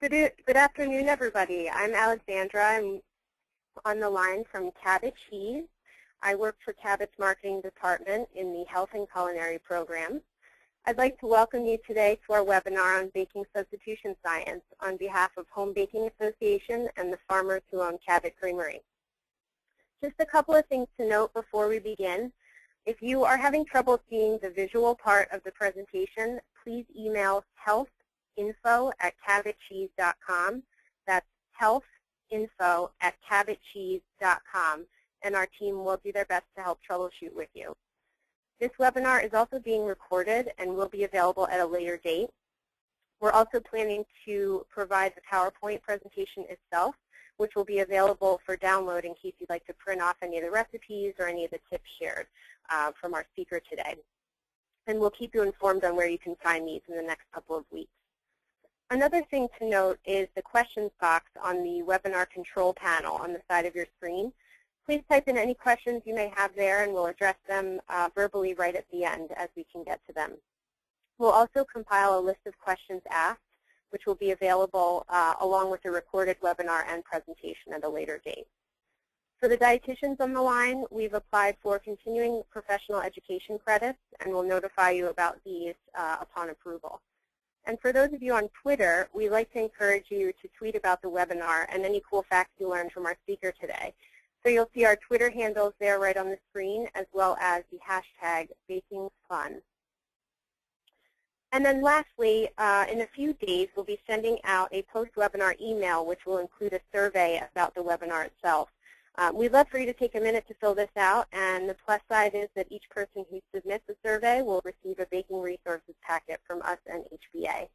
Good, good afternoon, everybody. I'm Alexandra. I'm on the line from Cabot Cheese. I work for Cabot's marketing department in the health and culinary program. I'd like to welcome you today to our webinar on baking substitution science on behalf of Home Baking Association and the farmers who own Cabot Creamery. Just a couple of things to note before we begin. If you are having trouble seeing the visual part of the presentation, please email healthinfo at cabotcheese.com. That's healthinfo at cabotcheese.com, and our team will do their best to help troubleshoot with you. This webinar is also being recorded and will be available at a later date. We're also planning to provide the PowerPoint presentation itself, which will be available for download in case you'd like to print off any of the recipes or any of the tips shared uh, from our speaker today. And we'll keep you informed on where you can find these in the next couple of weeks. Another thing to note is the questions box on the webinar control panel on the side of your screen. Please type in any questions you may have there and we'll address them uh, verbally right at the end as we can get to them. We'll also compile a list of questions asked, which will be available uh, along with the recorded webinar and presentation at a later date. For the dietitians on the line, we've applied for continuing professional education credits, and we'll notify you about these uh, upon approval. And for those of you on Twitter, we'd like to encourage you to tweet about the webinar and any cool facts you learned from our speaker today. So you'll see our Twitter handles there right on the screen, as well as the hashtag BakingFun. And then lastly, uh, in a few days, we'll be sending out a post-webinar email, which will include a survey about the webinar itself. Um, we'd love for you to take a minute to fill this out, and the plus side is that each person who submits a survey will receive a baking resources packet from us and HBA.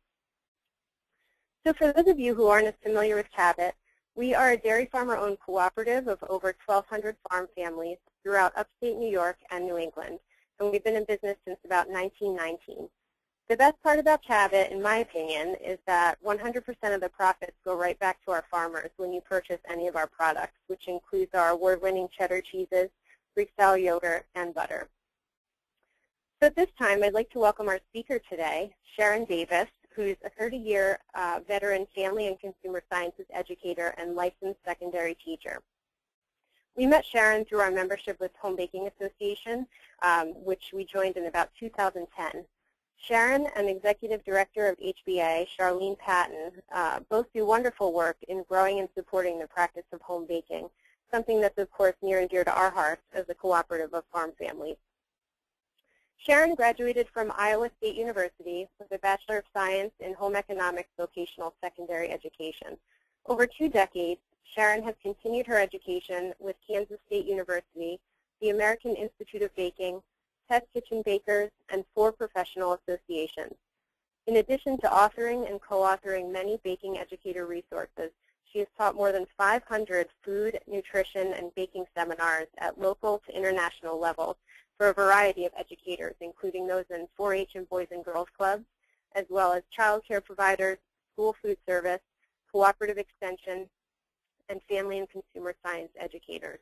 So for those of you who aren't as familiar with Cabot, we are a dairy farmer-owned cooperative of over 1,200 farm families throughout upstate New York and New England, and we've been in business since about 1919. The best part about Cabot, in my opinion, is that 100% of the profits go right back to our farmers when you purchase any of our products, which includes our award-winning cheddar cheeses, Greek-style yogurt, and butter. So at this time, I'd like to welcome our speaker today, Sharon Davis, who's a 30-year uh, veteran family and consumer sciences educator and licensed secondary teacher. We met Sharon through our membership with Home Baking Association, um, which we joined in about 2010. Sharon and Executive Director of HBA, Charlene Patton, uh, both do wonderful work in growing and supporting the practice of home baking, something that's of course near and dear to our hearts as a cooperative of farm families. Sharon graduated from Iowa State University with a Bachelor of Science in Home Economics Vocational Secondary Education. Over two decades, Sharon has continued her education with Kansas State University, the American Institute of Baking, Test Kitchen Bakers, and four professional associations. In addition to authoring and co-authoring many baking educator resources, she has taught more than 500 food, nutrition, and baking seminars at local to international levels for a variety of educators, including those in 4-H and Boys and Girls Clubs, as well as child care providers, school food service, cooperative extension, and family and consumer science educators.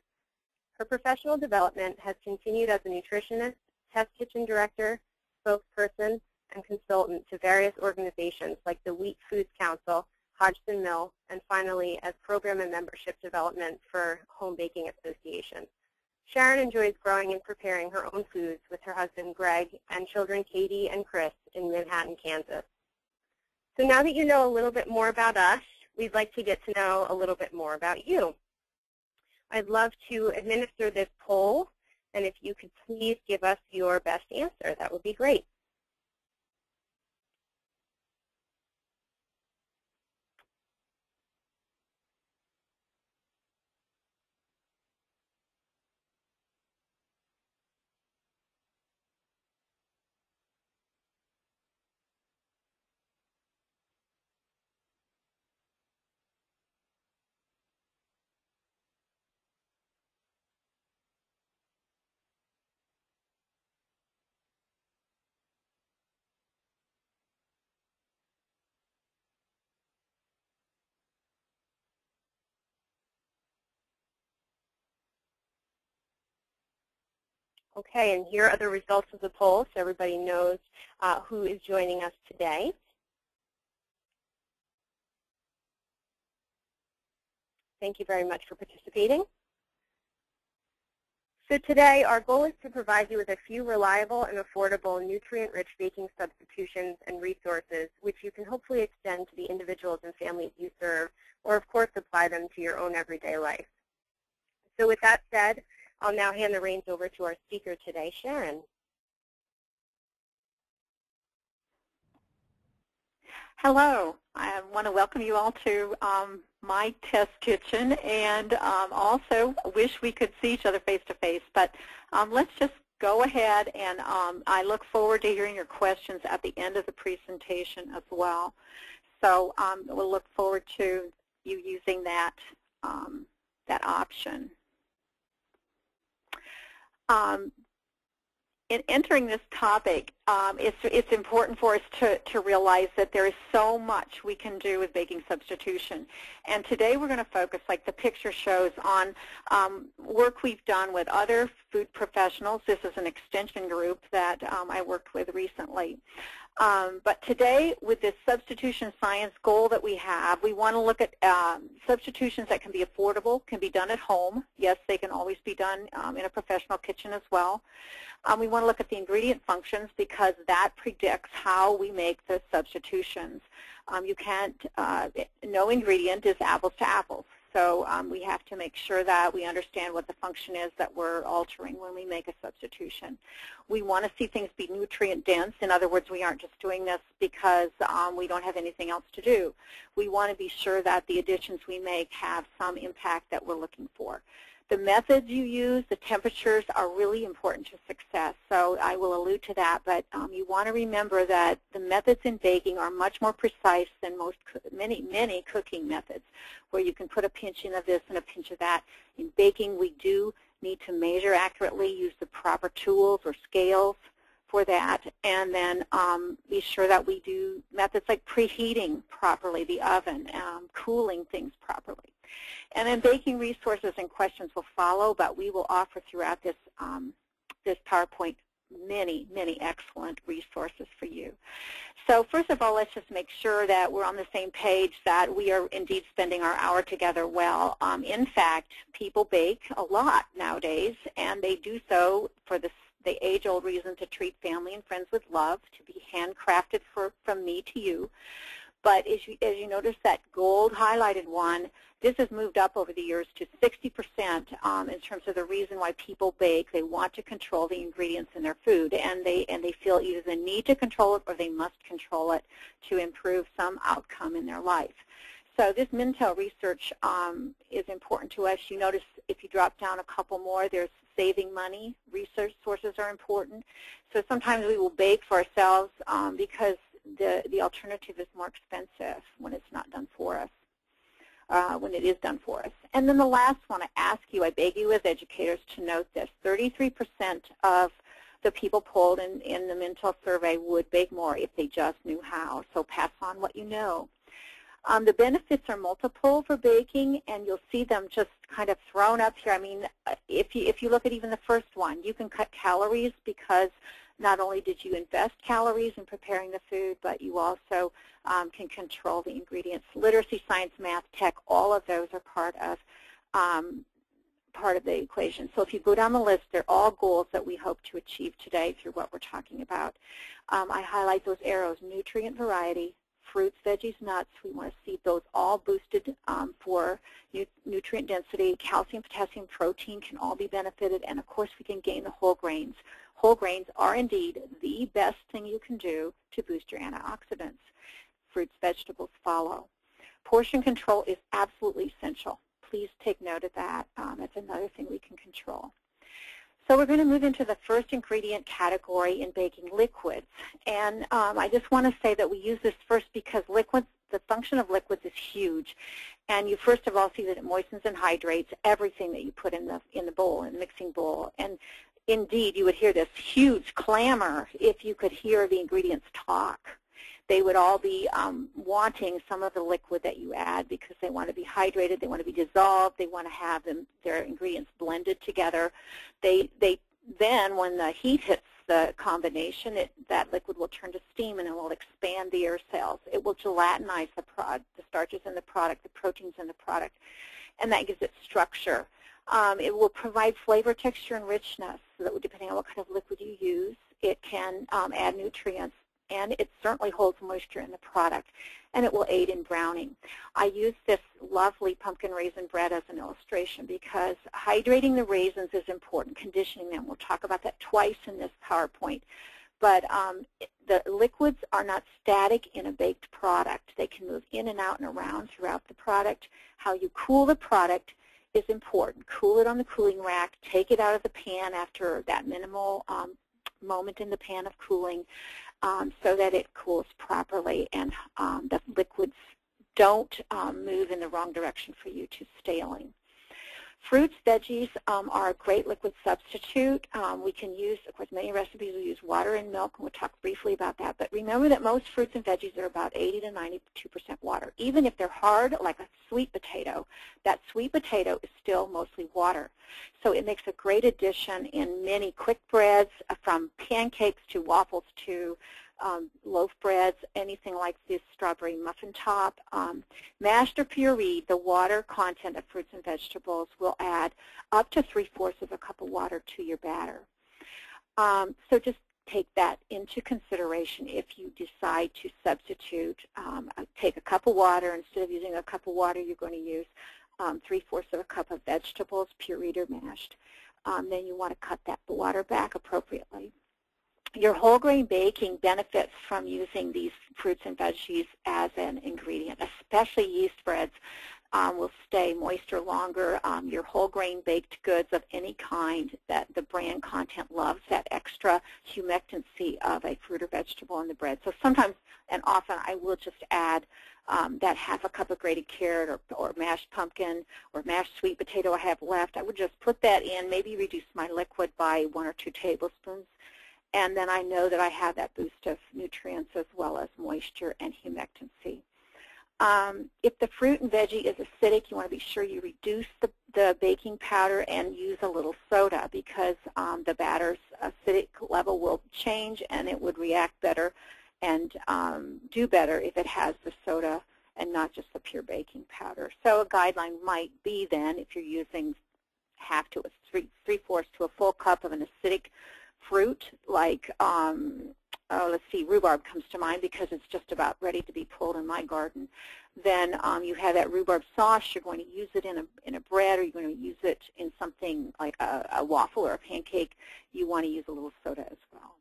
Her professional development has continued as a nutritionist, test kitchen director, spokesperson, and consultant to various organizations like the Wheat Foods Council, Hodgson Mill, and finally as program and membership development for Home Baking Association. Sharon enjoys growing and preparing her own foods with her husband Greg and children Katie and Chris in Manhattan, Kansas. So now that you know a little bit more about us, we'd like to get to know a little bit more about you. I'd love to administer this poll and if you could please give us your best answer, that would be great. Okay, and here are the results of the poll so everybody knows uh, who is joining us today. Thank you very much for participating. So today, our goal is to provide you with a few reliable and affordable nutrient-rich baking substitutions and resources, which you can hopefully extend to the individuals and families you serve, or of course apply them to your own everyday life. So with that said, I'll now hand the reins over to our speaker today, Sharon. Hello. I want to welcome you all to um, my test kitchen and um, also wish we could see each other face to face. But um, let's just go ahead and um, I look forward to hearing your questions at the end of the presentation as well. So um, we'll look forward to you using that, um, that option. Um, in entering this topic, um, it's, it's important for us to, to realize that there is so much we can do with baking substitution. And today we're going to focus, like the picture shows, on um, work we've done with other food professionals. This is an extension group that um, I worked with recently. Um, but today, with this substitution science goal that we have, we want to look at um, substitutions that can be affordable, can be done at home. Yes, they can always be done um, in a professional kitchen as well. Um, we want to look at the ingredient functions because that predicts how we make the substitutions. Um, you can't, uh, no ingredient is apples to apples. So um, we have to make sure that we understand what the function is that we're altering when we make a substitution. We want to see things be nutrient dense. In other words, we aren't just doing this because um, we don't have anything else to do. We want to be sure that the additions we make have some impact that we're looking for. The methods you use, the temperatures are really important to success. So I will allude to that, but um, you want to remember that the methods in baking are much more precise than most, many, many cooking methods, where you can put a pinch in of this and a pinch of that. In baking, we do need to measure accurately, use the proper tools or scales for that, and then um, be sure that we do methods like preheating properly the oven, um, cooling things properly. And then baking resources and questions will follow, but we will offer throughout this, um, this PowerPoint many, many excellent resources for you. So first of all, let's just make sure that we're on the same page, that we are indeed spending our hour together well. Um, in fact, people bake a lot nowadays, and they do so for the, the age-old reason to treat family and friends with love, to be handcrafted for, from me to you. But as you, as you notice that gold highlighted one, this has moved up over the years to 60% um, in terms of the reason why people bake. They want to control the ingredients in their food, and they, and they feel either the need to control it or they must control it to improve some outcome in their life. So this Mintel research um, is important to us. You notice if you drop down a couple more, there's saving money. Research sources are important. So sometimes we will bake for ourselves um, because the, the alternative is more expensive when it's not done for us, uh, when it is done for us. And then the last one, I ask you, I beg you as educators to note this, 33% of the people polled in, in the Mintel survey would bake more if they just knew how. So pass on what you know. Um, the benefits are multiple for baking, and you'll see them just kind of thrown up here. I mean, uh, if you, if you look at even the first one, you can cut calories because not only did you invest calories in preparing the food, but you also um, can control the ingredients. Literacy, science, math, tech, all of those are part of um, part of the equation. So if you go down the list, they're all goals that we hope to achieve today through what we're talking about. Um, I highlight those arrows, nutrient variety, fruits, veggies, nuts. We want to see those all boosted um, for nu nutrient density. Calcium, potassium, protein can all be benefited. And of course, we can gain the whole grains. Whole grains are indeed the best thing you can do to boost your antioxidants. Fruits, vegetables follow. Portion control is absolutely essential. Please take note of that. Um, that's another thing we can control. So we're going to move into the first ingredient category in baking liquids. And um, I just want to say that we use this first because liquids, the function of liquids is huge. And you first of all see that it moistens and hydrates everything that you put in the in the bowl, in the mixing bowl. And indeed, you would hear this huge clamor if you could hear the ingredients talk. They would all be um, wanting some of the liquid that you add because they want to be hydrated, they want to be dissolved, they want to have them, their ingredients blended together. They, they then, when the heat hits the combination, it, that liquid will turn to steam and it will expand the air cells. It will gelatinize the product, the starches in the product, the proteins in the product. and that gives it structure. Um, it will provide flavor, texture, and richness, so that depending on what kind of liquid you use, it can um, add nutrients, and it certainly holds moisture in the product, and it will aid in browning. I use this lovely pumpkin raisin bread as an illustration because hydrating the raisins is important, conditioning them. We'll talk about that twice in this PowerPoint. But um, the liquids are not static in a baked product. They can move in and out and around throughout the product. How you cool the product is important. Cool it on the cooling rack. Take it out of the pan after that minimal um, moment in the pan of cooling um, so that it cools properly and um, the liquids don't um, move in the wrong direction for you to staling. Fruits, veggies um, are a great liquid substitute. Um, we can use, of course, many recipes will use water and milk, and we'll talk briefly about that. But remember that most fruits and veggies are about 80 to 92% water. Even if they're hard, like a sweet potato, that sweet potato is still mostly water. So it makes a great addition in many quick breads, uh, from pancakes to waffles to um, loaf breads, anything like this strawberry muffin top. Um, mashed or pureed, the water content of fruits and vegetables will add up to three-fourths of a cup of water to your batter. Um, so just take that into consideration if you decide to substitute. Um, take a cup of water. Instead of using a cup of water, you're going to use um, three-fourths of a cup of vegetables, pureed or mashed. Um, then you want to cut that water back appropriately. Your whole grain baking benefits from using these fruits and veggies as an ingredient, especially yeast breads um, will stay moister longer. Um, your whole grain baked goods of any kind that the bran content loves, that extra humectancy of a fruit or vegetable in the bread. So sometimes and often I will just add um, that half a cup of grated carrot or, or mashed pumpkin or mashed sweet potato I have left. I would just put that in, maybe reduce my liquid by one or two tablespoons and then I know that I have that boost of nutrients as well as moisture and humectancy. Um, if the fruit and veggie is acidic, you want to be sure you reduce the, the baking powder and use a little soda because um, the batter's acidic level will change and it would react better and um, do better if it has the soda and not just the pure baking powder. So a guideline might be then if you're using half to a three, three-fourths to a full cup of an acidic fruit like, um, oh, let's see, rhubarb comes to mind because it's just about ready to be pulled in my garden. Then um, you have that rhubarb sauce. You're going to use it in a, in a bread or you're going to use it in something like a, a waffle or a pancake. You want to use a little soda as well.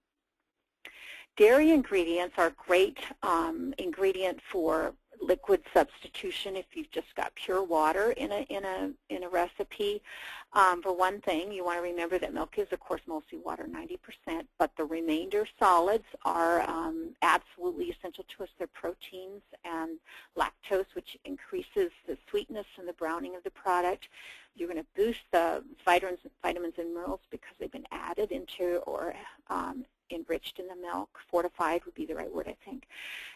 Dairy ingredients are great um, ingredient for liquid substitution if you've just got pure water in a in a in a recipe. Um, for one thing, you want to remember that milk is, of course, mostly water, 90%, but the remainder solids are um, absolutely essential to us. They're proteins and lactose, which increases the sweetness and the browning of the product. You're going to boost the vitamins, vitamins and minerals because they've been added into or um, enriched in the milk. Fortified would be the right word, I think.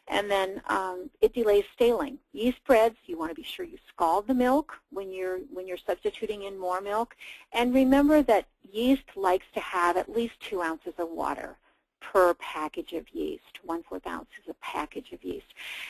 And then um, it delays staling. Yeast breads, you want to be sure you scald the milk when you're when you're substituting in more milk. And remember that yeast likes to have at least two ounces of water per package of yeast. One-fourth ounce is a package of yeast.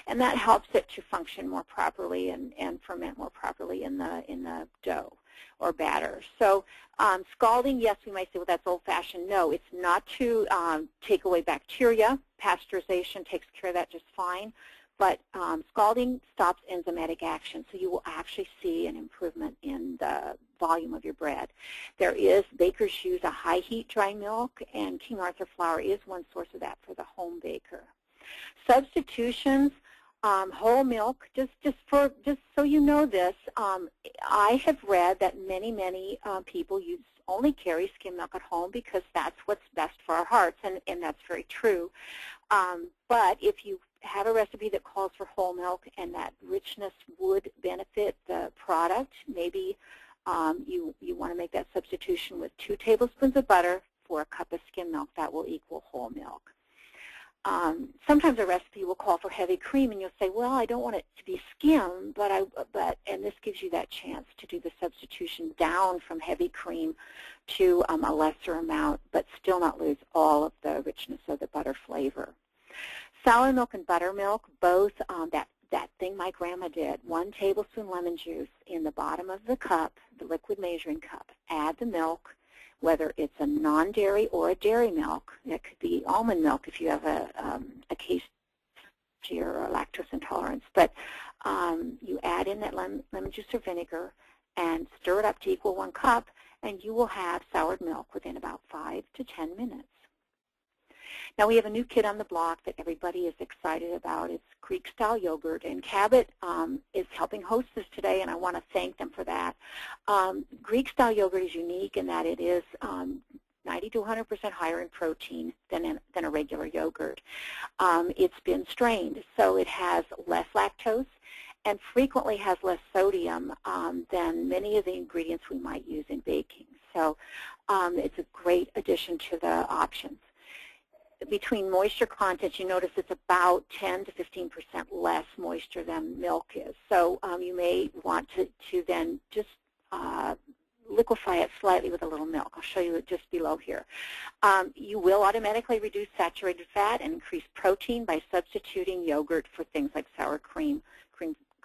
And that helps it to function more properly and, and ferment more properly in the, in the dough or batter. So um, scalding, yes, we might say, well, that's old-fashioned. No, it's not to um, take away bacteria. Pasteurization takes care of that just fine. But um, scalding stops enzymatic action, so you will actually see an improvement in the volume of your bread. There is, bakers use a high heat dry milk, and King Arthur flour is one source of that for the home baker. Substitutions, um, whole milk, just just for just so you know this, um, I have read that many many uh, people use only carry skim milk at home because that's what's best for our hearts, and and that's very true. Um, but if you have a recipe that calls for whole milk and that richness would benefit the product, maybe um, you you want to make that substitution with two tablespoons of butter for a cup of skim milk. That will equal whole milk. Um, sometimes a recipe will call for heavy cream, and you'll say, "Well, I don't want it to be skim, but I but," and this gives you that chance to do the substitution down from heavy cream to um, a lesser amount, but still not lose all of the richness of the butter flavor. Sour milk and buttermilk, both um, that that thing my grandma did, one tablespoon lemon juice in the bottom of the cup, the liquid measuring cup. Add the milk, whether it's a non-dairy or a dairy milk. It could be almond milk if you have a, um, a case or a lactose intolerance. But um, you add in that lemon, lemon juice or vinegar and stir it up to equal one cup, and you will have soured milk within about 5 to 10 minutes. Now we have a new kid on the block that everybody is excited about. It's Greek-style yogurt, and Cabot um, is helping host this today, and I want to thank them for that. Um, Greek-style yogurt is unique in that it is um, 90 to 100% higher in protein than, in, than a regular yogurt. Um, it's been strained, so it has less lactose and frequently has less sodium um, than many of the ingredients we might use in baking. So um, it's a great addition to the options between moisture content, you notice it's about 10 to 15% less moisture than milk is. So um, you may want to, to then just uh, liquefy it slightly with a little milk. I'll show you it just below here. Um, you will automatically reduce saturated fat and increase protein by substituting yogurt for things like sour cream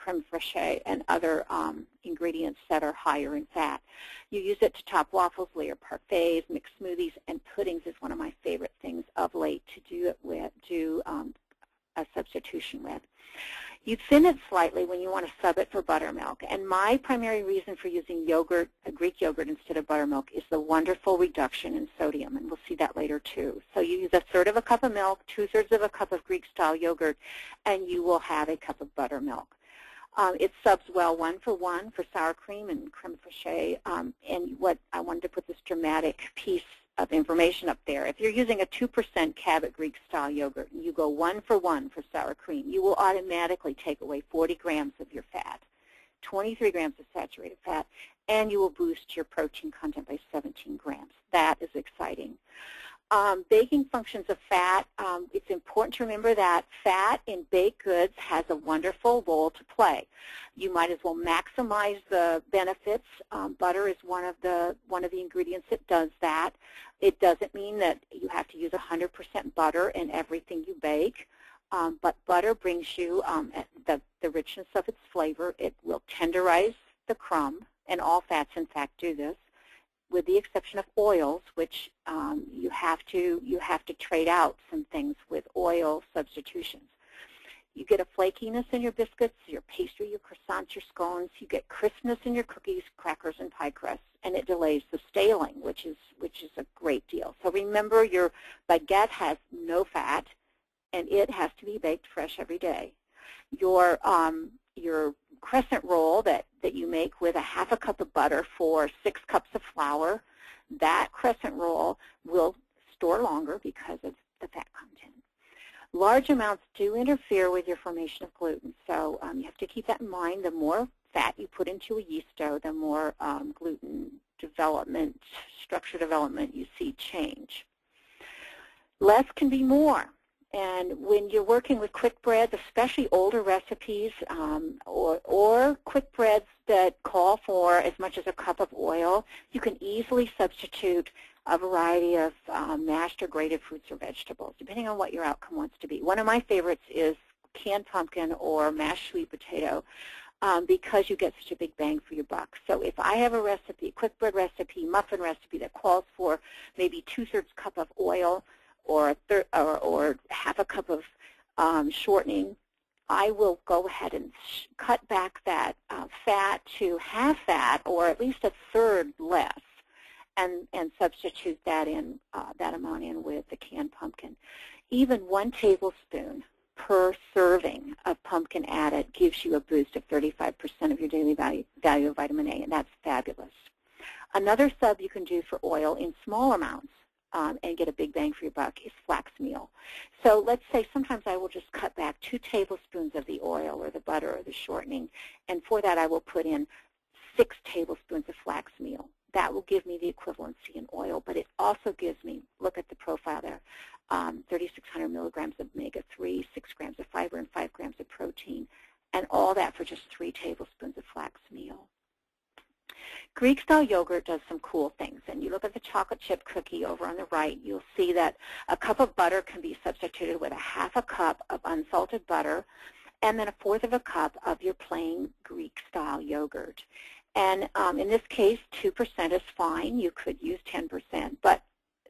creme fraiche, and other um, ingredients that are higher in fat. You use it to top waffles, layer parfaits, mix smoothies, and puddings is one of my favorite things of late to do it with, do um, a substitution with. You thin it slightly when you want to sub it for buttermilk. And my primary reason for using yogurt, Greek yogurt instead of buttermilk is the wonderful reduction in sodium, and we'll see that later too. So you use a third of a cup of milk, two-thirds of a cup of Greek-style yogurt, and you will have a cup of buttermilk. Um, it subs well one for one for sour cream and creme fraiche. Um, and what I wanted to put this dramatic piece of information up there. If you're using a 2% Cabot Greek-style yogurt and you go one for one for sour cream, you will automatically take away 40 grams of your fat, 23 grams of saturated fat, and you will boost your protein content by 17 grams. That is exciting. Um, baking functions of fat, um, it's important to remember that fat in baked goods has a wonderful role to play. You might as well maximize the benefits. Um, butter is one of the one of the ingredients that does that. It doesn't mean that you have to use 100% butter in everything you bake, um, but butter brings you um, the, the richness of its flavor. It will tenderize the crumb, and all fats, in fact, do this with the exception of oils, which um, you have to you have to trade out some things with oil substitutions. You get a flakiness in your biscuits, your pastry, your croissants, your scones. You get crispness in your cookies, crackers, and pie crusts, and it delays the staling, which is which is a great deal. So remember, your baguette has no fat, and it has to be baked fresh every day. Your um, your crescent roll that, that you make with a half a cup of butter for six cups of flour, that crescent roll will store longer because of the fat content. Large amounts do interfere with your formation of gluten, so um, you have to keep that in mind. The more fat you put into a yeast dough, the more um, gluten development, structure development you see change. Less can be more. And when you're working with quick breads, especially older recipes um, or, or quick breads that call for as much as a cup of oil, you can easily substitute a variety of um, mashed or grated fruits or vegetables, depending on what your outcome wants to be. One of my favorites is canned pumpkin or mashed sweet potato um, because you get such a big bang for your buck. So if I have a recipe, quick bread recipe, muffin recipe that calls for maybe two-thirds cup of oil, or, or, or half a cup of um, shortening, I will go ahead and cut back that uh, fat to half fat or at least a third less and, and substitute that in uh, that amount in with the canned pumpkin. Even one tablespoon per serving of pumpkin added gives you a boost of 35% of your daily value, value of vitamin A, and that's fabulous. Another sub you can do for oil in small amounts um, and get a big bang for your buck is flax meal. So let's say sometimes I will just cut back two tablespoons of the oil or the butter or the shortening, and for that I will put in six tablespoons of flax meal. That will give me the equivalency in oil, but it also gives me, look at the profile there, um, 3,600 milligrams of omega-3, 6 grams of fiber, and 5 grams of protein, and all that for just three tablespoons of flax meal. Greek-style yogurt does some cool things. And you look at the chocolate chip cookie over on the right, you'll see that a cup of butter can be substituted with a half a cup of unsalted butter and then a fourth of a cup of your plain Greek-style yogurt. And um, in this case, 2% is fine. You could use 10%, but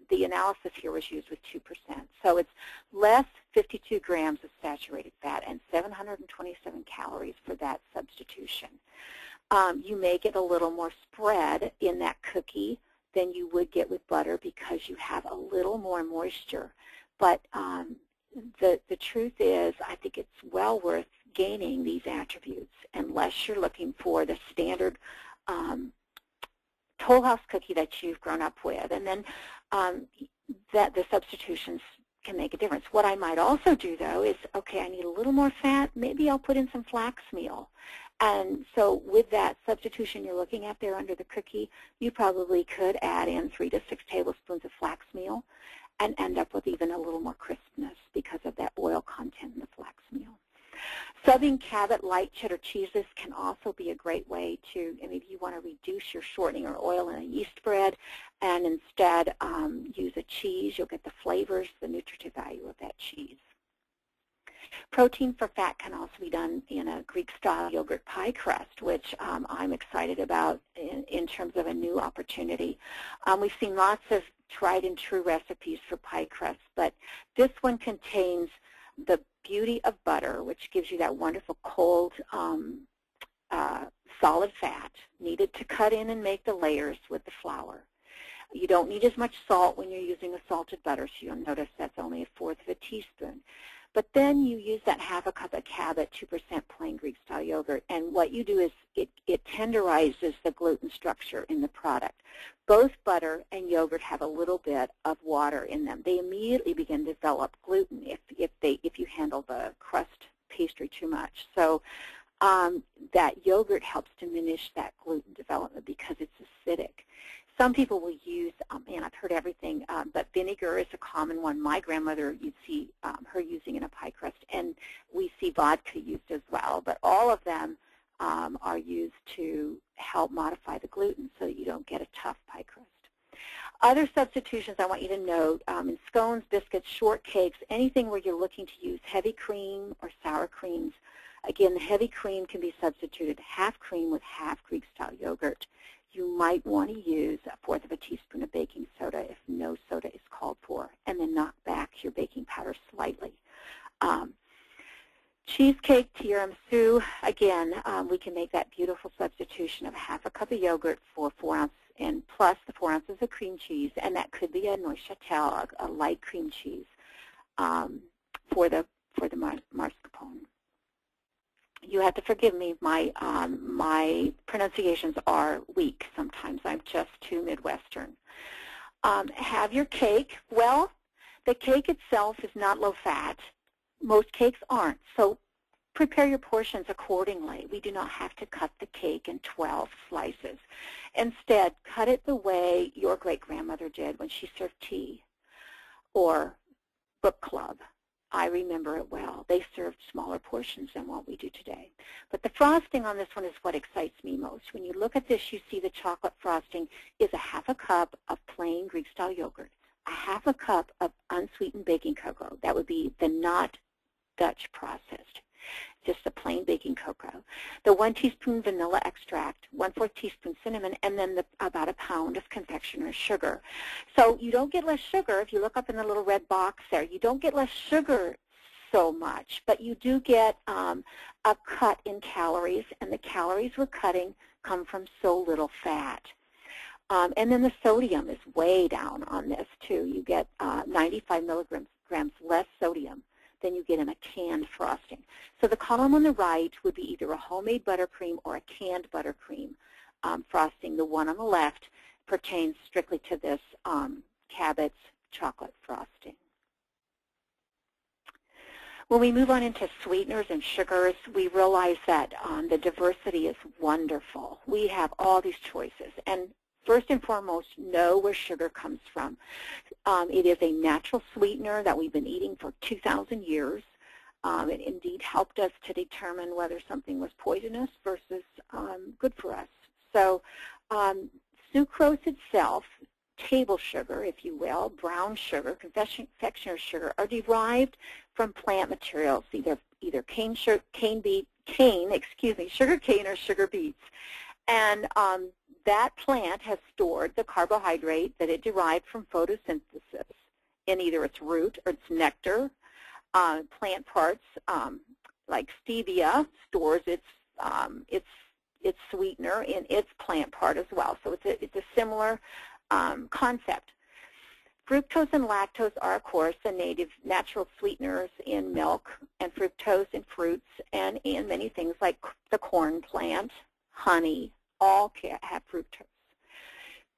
the analysis here was used with 2%. So it's less 52 grams of saturated fat and 727 calories for that substitution. Um, you may get a little more spread in that cookie than you would get with butter because you have a little more moisture. But um, the, the truth is, I think it's well worth gaining these attributes unless you're looking for the standard um, Toll House cookie that you've grown up with. And then um, that the substitutions can make a difference. What I might also do, though, is, okay, I need a little more fat. Maybe I'll put in some flax meal. And so with that substitution you're looking at there under the cookie, you probably could add in three to six tablespoons of flax meal and end up with even a little more crispness because of that oil content in the flax meal. Subbing Cabot light cheddar cheeses can also be a great way to, and if you want to reduce your shortening or oil in a yeast bread and instead um, use a cheese, you'll get the flavors, the nutritive value of that cheese. Protein for fat can also be done in a Greek-style yogurt pie crust, which um, I'm excited about in, in, terms of a new opportunity. Um, we've seen lots of tried and true recipes for pie crusts, but this one contains the beauty of butter, which gives you that wonderful cold um, uh, solid fat needed to cut in and make the layers with the flour. You don't need as much salt when you're using a salted butter, so you'll notice that's only a fourth of a teaspoon. But then you use that half a cup of Cabot 2% plain Greek-style yogurt, and what you do is it, it tenderizes the gluten structure in the product. Both butter and yogurt have a little bit of water in them. They immediately begin to develop gluten if, if, they, if you handle the crust pastry too much. So um, that yogurt helps diminish that gluten development because it's acidic. Some people will use, um, and I've heard everything, um, but vinegar is a common one. My grandmother, you'd see um, her using in a pie crust, and we see vodka used as well. But all of them um, are used to help modify the gluten so that you don't get a tough pie crust. Other substitutions I want you to note, um, in scones, biscuits, shortcakes, anything where you're looking to use heavy cream or sour creams. Again, the heavy cream can be substituted half cream with half Greek-style yogurt you might want to use a fourth of a teaspoon of baking soda if no soda is called for, and then knock back your baking powder slightly. Um, cheesecake tiramisu, again, um, we can make that beautiful substitution of half a cup of yogurt for four ounces and plus the four ounces of cream cheese, and that could be a Neufchâtel, a, a light cream cheese um, for the for the mascarpone you have to forgive me. My um, my pronunciations are weak. Sometimes I'm just too Midwestern. Um, have your cake. Well, the cake itself is not low fat. Most cakes aren't. So prepare your portions accordingly. We do not have to cut the cake in 12 slices. Instead, cut it the way your great-grandmother did when she served tea or book club I remember it well. They served smaller portions than what we do today. But the frosting on this one is what excites me most. When you look at this, you see the chocolate frosting is a half a cup of plain Greek-style yogurt, a half a cup of unsweetened baking cocoa. That would be the not Dutch processed just a plain baking cocoa, the one teaspoon vanilla extract, one-fourth teaspoon cinnamon, and then the, about a pound of confectioner's sugar. So you don't get less sugar. If you look up in the little red box there, you don't get less sugar so much, but you do get um, a cut in calories, and the calories we're cutting come from so little fat. Um, and then the sodium is way down on this too. You get uh, 95 milligrams grams less sodium than you get in a canned frosting. So the column on the right would be either a homemade buttercream or a canned buttercream um, frosting. The one on the left pertains strictly to this um, Cabot's chocolate frosting. When we move on into sweeteners and sugars, we realize that um, the diversity is wonderful. We have all these choices. And first and foremost, know where sugar comes from. Um, it is a natural sweetener that we've been eating for 2,000 years. Um, it indeed helped us to determine whether something was poisonous versus um, good for us. So um, sucrose itself table sugar, if you will, brown sugar, confectioner sugar, are derived from plant materials, either either cane, sugar, cane beet, cane, excuse me, sugar cane or sugar beets. And um, that plant has stored the carbohydrate that it derived from photosynthesis in either its root or its nectar. Uh, plant parts um, like stevia stores its um, its its sweetener in its plant part as well. So it's a, it's a similar um, concept. Fructose and lactose are, of course, the native natural sweeteners in milk and fructose in fruits and in many things like the corn plant, honey, all have fructose.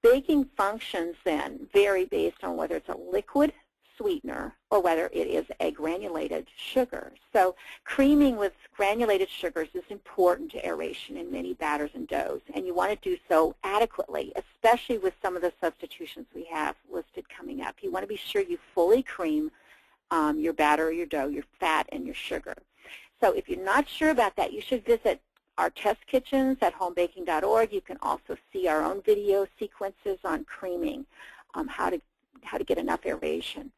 Baking functions then vary based on whether it's a liquid sweetener or whether it is a granulated sugar. So creaming with granulated sugars is important to aeration in many batters and doughs, and you want to do so adequately, especially with some of the substitutions we have listed coming up. You want to be sure you fully cream um, your batter or your dough, your fat, and your sugar. So if you're not sure about that, you should visit our test kitchens at homebaking.org. You can also see our own video sequences on creaming, um, how to how to get enough aeration.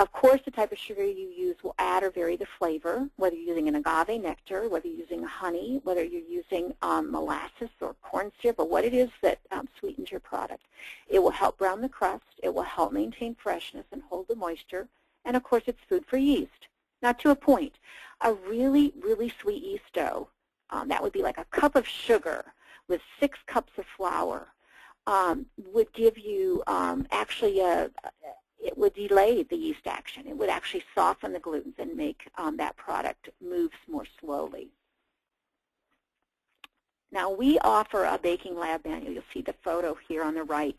Of course, the type of sugar you use will add or vary the flavor, whether you're using an agave nectar, whether you're using honey, whether you're using um, molasses or corn syrup, or what it is that um, sweetens your product. It will help brown the crust. It will help maintain freshness and hold the moisture. And of course, it's food for yeast. Now, to a point, a really, really sweet yeast dough, um, that would be like a cup of sugar with six cups of flour, um, would give you um, actually a, it would delay the yeast action. It would actually soften the glutens and make um, that product move more slowly. Now we offer a baking lab manual. You'll see the photo here on the right.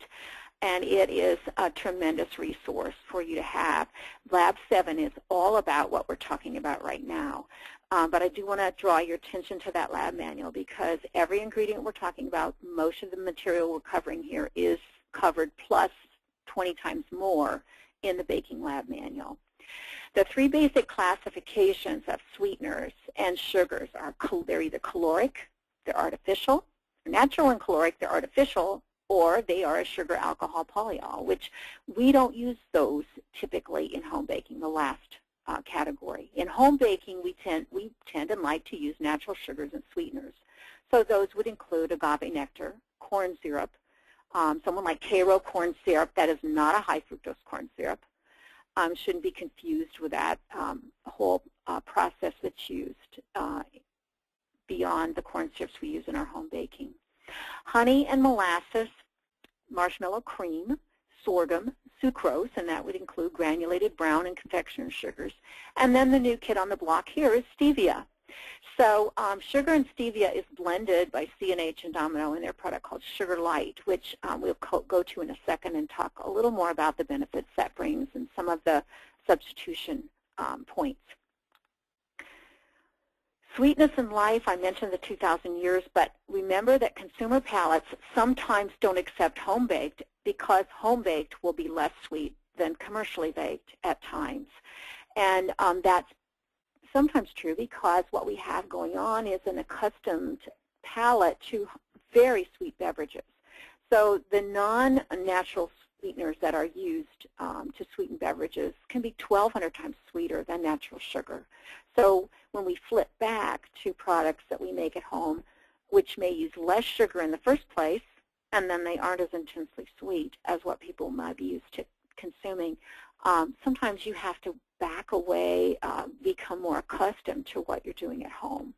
And it is a tremendous resource for you to have. Lab 7 is all about what we're talking about right now. Um, but I do want to draw your attention to that lab manual because every ingredient we're talking about, most of the material we're covering here is covered plus 20 times more in the Baking Lab manual. The three basic classifications of sweeteners and sugars are they're either caloric, they're artificial, they're natural and caloric, they're artificial, or they are a sugar alcohol polyol, which we don't use those typically in home baking, the last uh, category. In home baking, we tend, we tend and like to use natural sugars and sweeteners. So those would include agave nectar, corn syrup, um, someone like Karo corn syrup, that is not a high fructose corn syrup, um, shouldn't be confused with that um, whole uh, process that's used uh, beyond the corn syrups we use in our home baking. Honey and molasses, marshmallow cream, sorghum, sucrose, and that would include granulated brown and confectioner sugars. And then the new kid on the block here is stevia. So um, sugar and stevia is blended by C&H and Domino in their product called Sugar Light, which um, we'll go to in a second and talk a little more about the benefits that brings and some of the substitution um, points. Sweetness in life, I mentioned the 2,000 years, but remember that consumer palates sometimes don't accept home-baked because home-baked will be less sweet than commercially baked at times. And um, that's sometimes true because what we have going on is an accustomed palate to very sweet beverages. So the non-natural sweeteners that are used um, to sweeten beverages can be 1,200 times sweeter than natural sugar. So when we flip back to products that we make at home, which may use less sugar in the first place, and then they aren't as intensely sweet as what people might be used to consuming, um, sometimes you have to back away, uh, become more accustomed to what you're doing at home.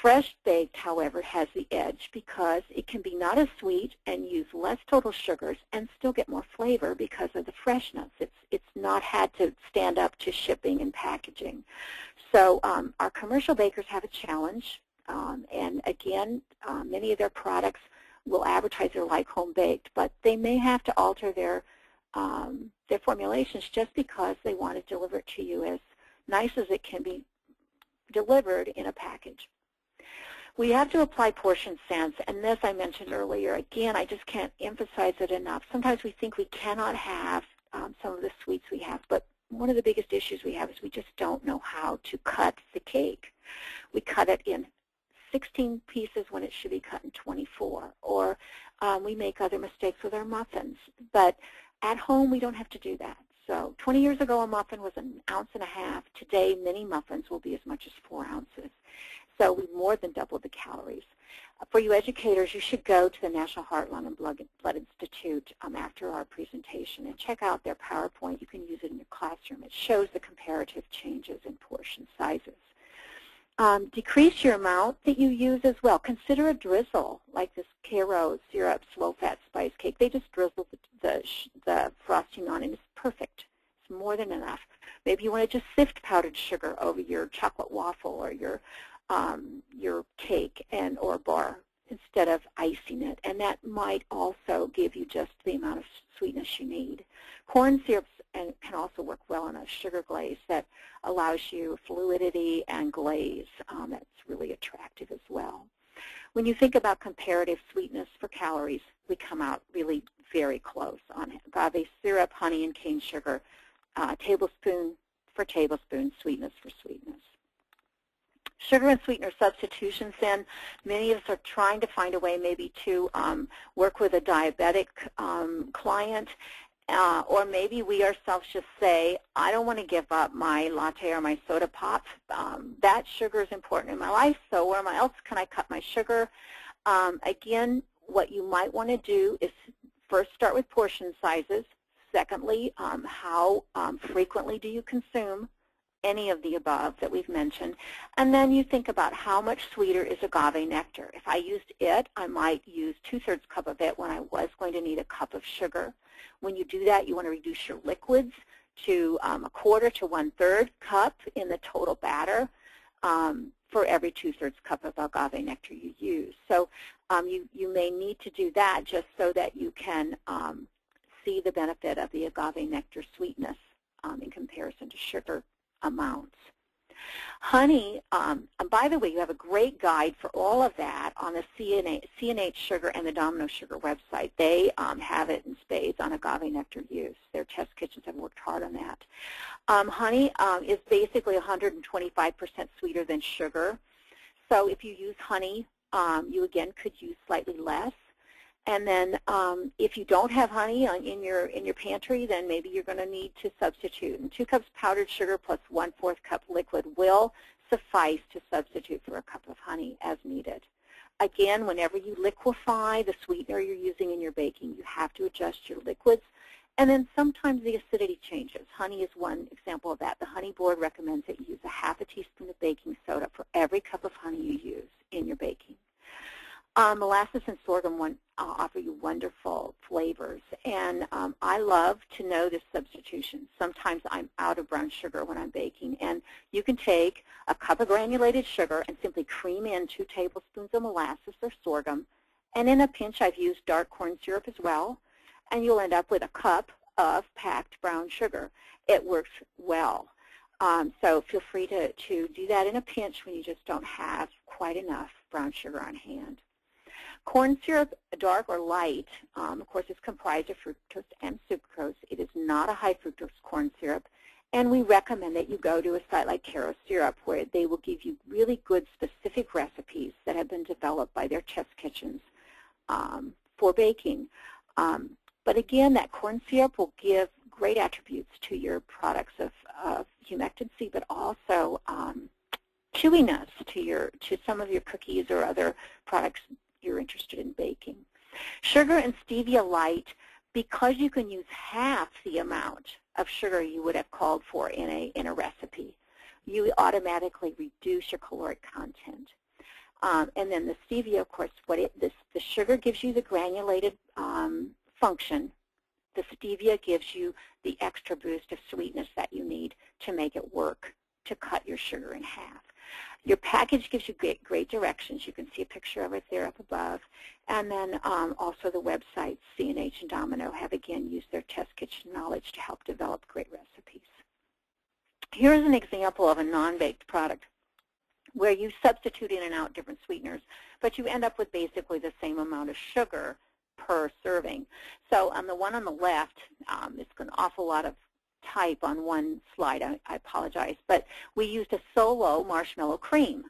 Fresh baked, however, has the edge because it can be not as sweet and use less total sugars and still get more flavor because of the freshness. It's, it's not had to stand up to shipping and packaging. So um, our commercial bakers have a challenge. Um, and again, uh, many of their products will advertise they're like home baked, but they may have to alter their um, their formulations just because they want to deliver it to you as nice as it can be delivered in a package. We have to apply portion sense, and this I mentioned earlier. Again, I just can't emphasize it enough. Sometimes we think we cannot have um, some of the sweets we have, but one of the biggest issues we have is we just don't know how to cut the cake. We cut it in 16 pieces when it should be cut in 24. Or um, we make other mistakes with our muffins. But at home, we don't have to do that. So 20 years ago, a muffin was an ounce and a half. Today, many muffins will be as much as four ounces. So we more than doubled the calories. Uh, for you educators, you should go to the National Heart, Lung, and Blood, Institute um, after our presentation and check out their PowerPoint. You can use it in your classroom. It shows the comparative changes in portion sizes. Um, decrease your amount that you use as well. Consider a drizzle, like this Karo syrup slow-fat spice cake. They just drizzle the, the, the frosting on, and it's perfect. It's more than enough. Maybe you want to just sift powdered sugar over your chocolate waffle or your um, your cake and or bar instead of icing it, and that might also give you just the amount of sweetness you need. Corn syrups and can also work well in a sugar glaze that allows you fluidity and glaze. Um, that's really attractive as well. When you think about comparative sweetness for calories, we come out really very close on agave syrup, honey, and cane sugar, uh, tablespoon for tablespoon, sweetness for sweetness. Sugar and sweetener substitutions, then, many of us are trying to find a way maybe to um, work with a diabetic um, client uh, or maybe we ourselves just say, I don't want to give up my latte or my soda pop. Um, that sugar is important in my life, so where else can I cut my sugar? Um, again, what you might want to do is first start with portion sizes. Secondly, um, how um, frequently do you consume any of the above that we've mentioned. And then you think about how much sweeter is agave nectar. If I used it, I might use two-thirds cup of it when I was going to need a cup of sugar. When you do that, you want to reduce your liquids to um, a quarter to one-third cup in the total batter um, for every two-thirds cup of agave nectar you use. So um, you, you may need to do that just so that you can um, see the benefit of the agave nectar sweetness um, in comparison to sugar amounts. Honey, um, and by the way, you have a great guide for all of that on the C&H, C&H Sugar and the Domino Sugar website. They um, have it in spades on agave nectar use. Their test kitchens have worked hard on that. Um, honey um, is basically 125% sweeter than sugar. So if you use honey, um, you again could use slightly less. And then um, if you don't have honey on, in your in your pantry, then maybe you're going to need to substitute. And two cups powdered sugar plus one-fourth cup liquid will suffice to substitute for a cup of honey as needed. Again, whenever you liquefy the sweetener you're using in your baking, you have to adjust your liquids. And then sometimes the acidity changes. Honey is one example of that. The Honey Board recommends that you use a half a teaspoon of baking soda for every cup of honey you use in your baking. Um, molasses and sorghum one, uh, offer you wonderful flavors, and um, I love to know this substitution. Sometimes I'm out of brown sugar when I'm baking, and you can take a cup of granulated sugar and simply cream in two tablespoons of molasses or sorghum, and in a pinch I've used dark corn syrup as well, and you'll end up with a cup of packed brown sugar. It works well. Um, so feel free to, to do that in a pinch when you just don't have quite enough brown sugar on hand. Corn syrup, dark or light, um, of course, is comprised of fructose and sucrose. It is not a high fructose corn syrup. And we recommend that you go to a site like Karo Syrup where they will give you really good specific recipes that have been developed by their test kitchens um, for baking. Um, but again, that corn syrup will give great attributes to your products of, of humectancy, but also um, chewiness to your to some of your cookies or other products you're interested in baking. Sugar and stevia light, because you can use half the amount of sugar you would have called for in a, in a recipe, you automatically reduce your caloric content. Um, and then the stevia, of course, what it, this, the sugar gives you the granulated um, function. The stevia gives you the extra boost of sweetness that you need to make it work to cut your sugar in half. Your package gives you great, great directions. You can see a picture of it there up above. And then um, also the websites, C&H and Domino, have again used their test kitchen knowledge to help develop great recipes. Here's an example of a non-baked product where you substitute in and out different sweeteners, but you end up with basically the same amount of sugar per serving. So on the one on the left, um, it's an awful lot of type on one slide. I, I apologize. But we used a solo marshmallow cream.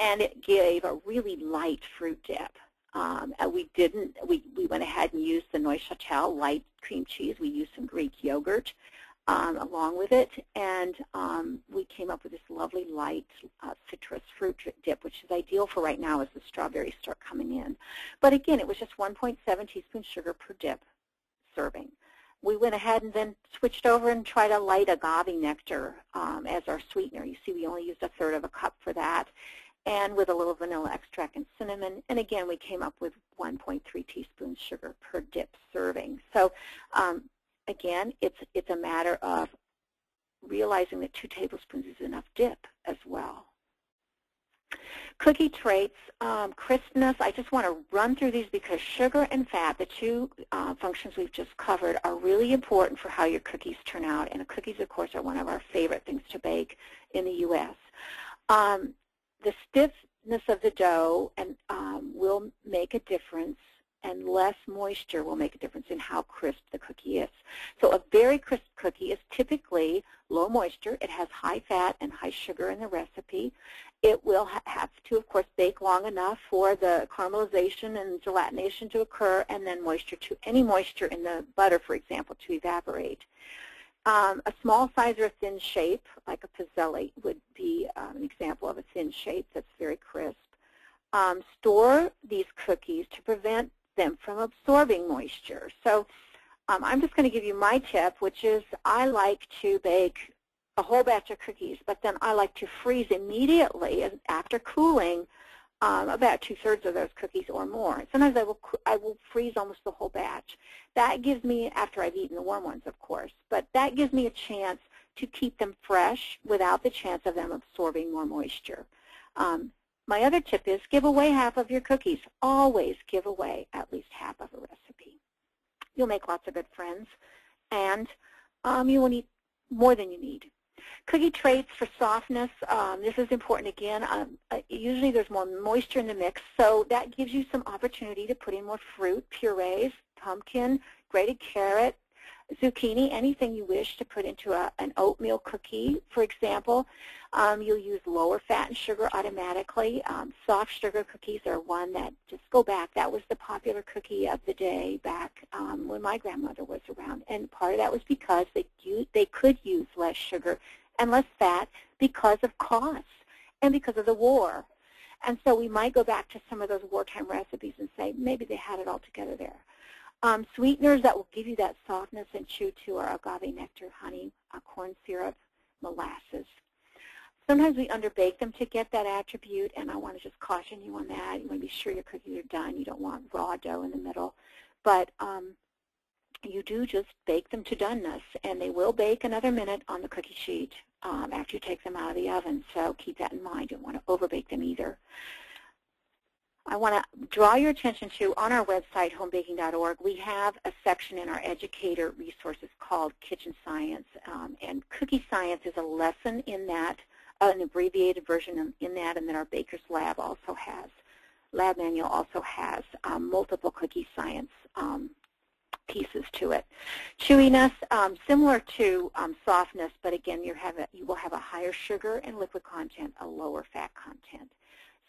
and it gave a really light fruit dip. Um, we didn't, we, we went ahead and used the Neufchâtel light cream cheese. We used some Greek yogurt um, along with it, and um, we came up with this lovely light uh, citrus fruit dip, which is ideal for right now as the strawberries start coming in. But again, it was just 1.7 teaspoons sugar per dip serving. We went ahead and then switched over and tried a light agave nectar um, as our sweetener. You see we only used a third of a cup for that and with a little vanilla extract and cinnamon. And again, we came up with 1.3 teaspoons sugar per dip serving. So um, again, it's, it's a matter of realizing that two tablespoons is enough dip as well. Cookie traits, um, crispness, I just want to run through these because sugar and fat, the two uh, functions we've just covered, are really important for how your cookies turn out. And cookies, of course, are one of our favorite things to bake in the U.S. Um, the stiffness of the dough and um, will make a difference and less moisture will make a difference in how crisp the cookie is. So a very crisp cookie is typically low moisture. It has high fat and high sugar in the recipe. It will ha have to, of course, bake long enough for the caramelization and gelatinization to occur and then moisture to any moisture in the butter, for example, to evaporate. Um, a small size or a thin shape, like a pizzelle, would be um, an example of a thin shape that's very crisp. Um, store these cookies to prevent them from absorbing moisture. So um, I'm just going to give you my tip, which is I like to bake a whole batch of cookies, but then I like to freeze immediately after cooling um, about two-thirds of those cookies or more. Sometimes I will, I will freeze almost the whole batch. That gives me, after I've eaten the warm ones, of course, but that gives me a chance to keep them fresh without the chance of them absorbing more moisture. Um, my other tip is give away half of your cookies. Always give away at least half of a recipe. You'll make lots of good friends, and um, you will eat more than you need. Cookie traits for softness, um, this is important again. Um, uh, usually there's more moisture in the mix, so that gives you some opportunity to put in more fruit, purees, pumpkin, grated carrot, zucchini, anything you wish to put into a, an oatmeal cookie, for example. Um, you'll use lower fat and sugar automatically. Um, soft sugar cookies are one that, just go back, that was the popular cookie of the day back um, when my grandmother was around. And part of that was because they, they could use less sugar and less fat because of costs and because of the war. And so we might go back to some of those wartime recipes and say maybe they had it all together there. Um, sweeteners that will give you that softness and chew to are agave nectar, honey, uh, corn syrup, molasses. Sometimes we underbake them to get that attribute, and I want to just caution you on that. You want to be sure your cookies are done. You don't want raw dough in the middle. But um, you do just bake them to doneness, and they will bake another minute on the cookie sheet um, after you take them out of the oven. So keep that in mind. You don't want to overbake them either. I want to draw your attention to, on our website, homebaking.org, we have a section in our educator resources called Kitchen Science. Um, and Cookie Science is a lesson in that, uh, an abbreviated version in that, and then our Baker's Lab also has, Lab Manual also has um, multiple cookie science um, pieces to it. Chewiness, um, similar to um, softness, but again, you, have a, you will have a higher sugar and liquid content, a lower fat content.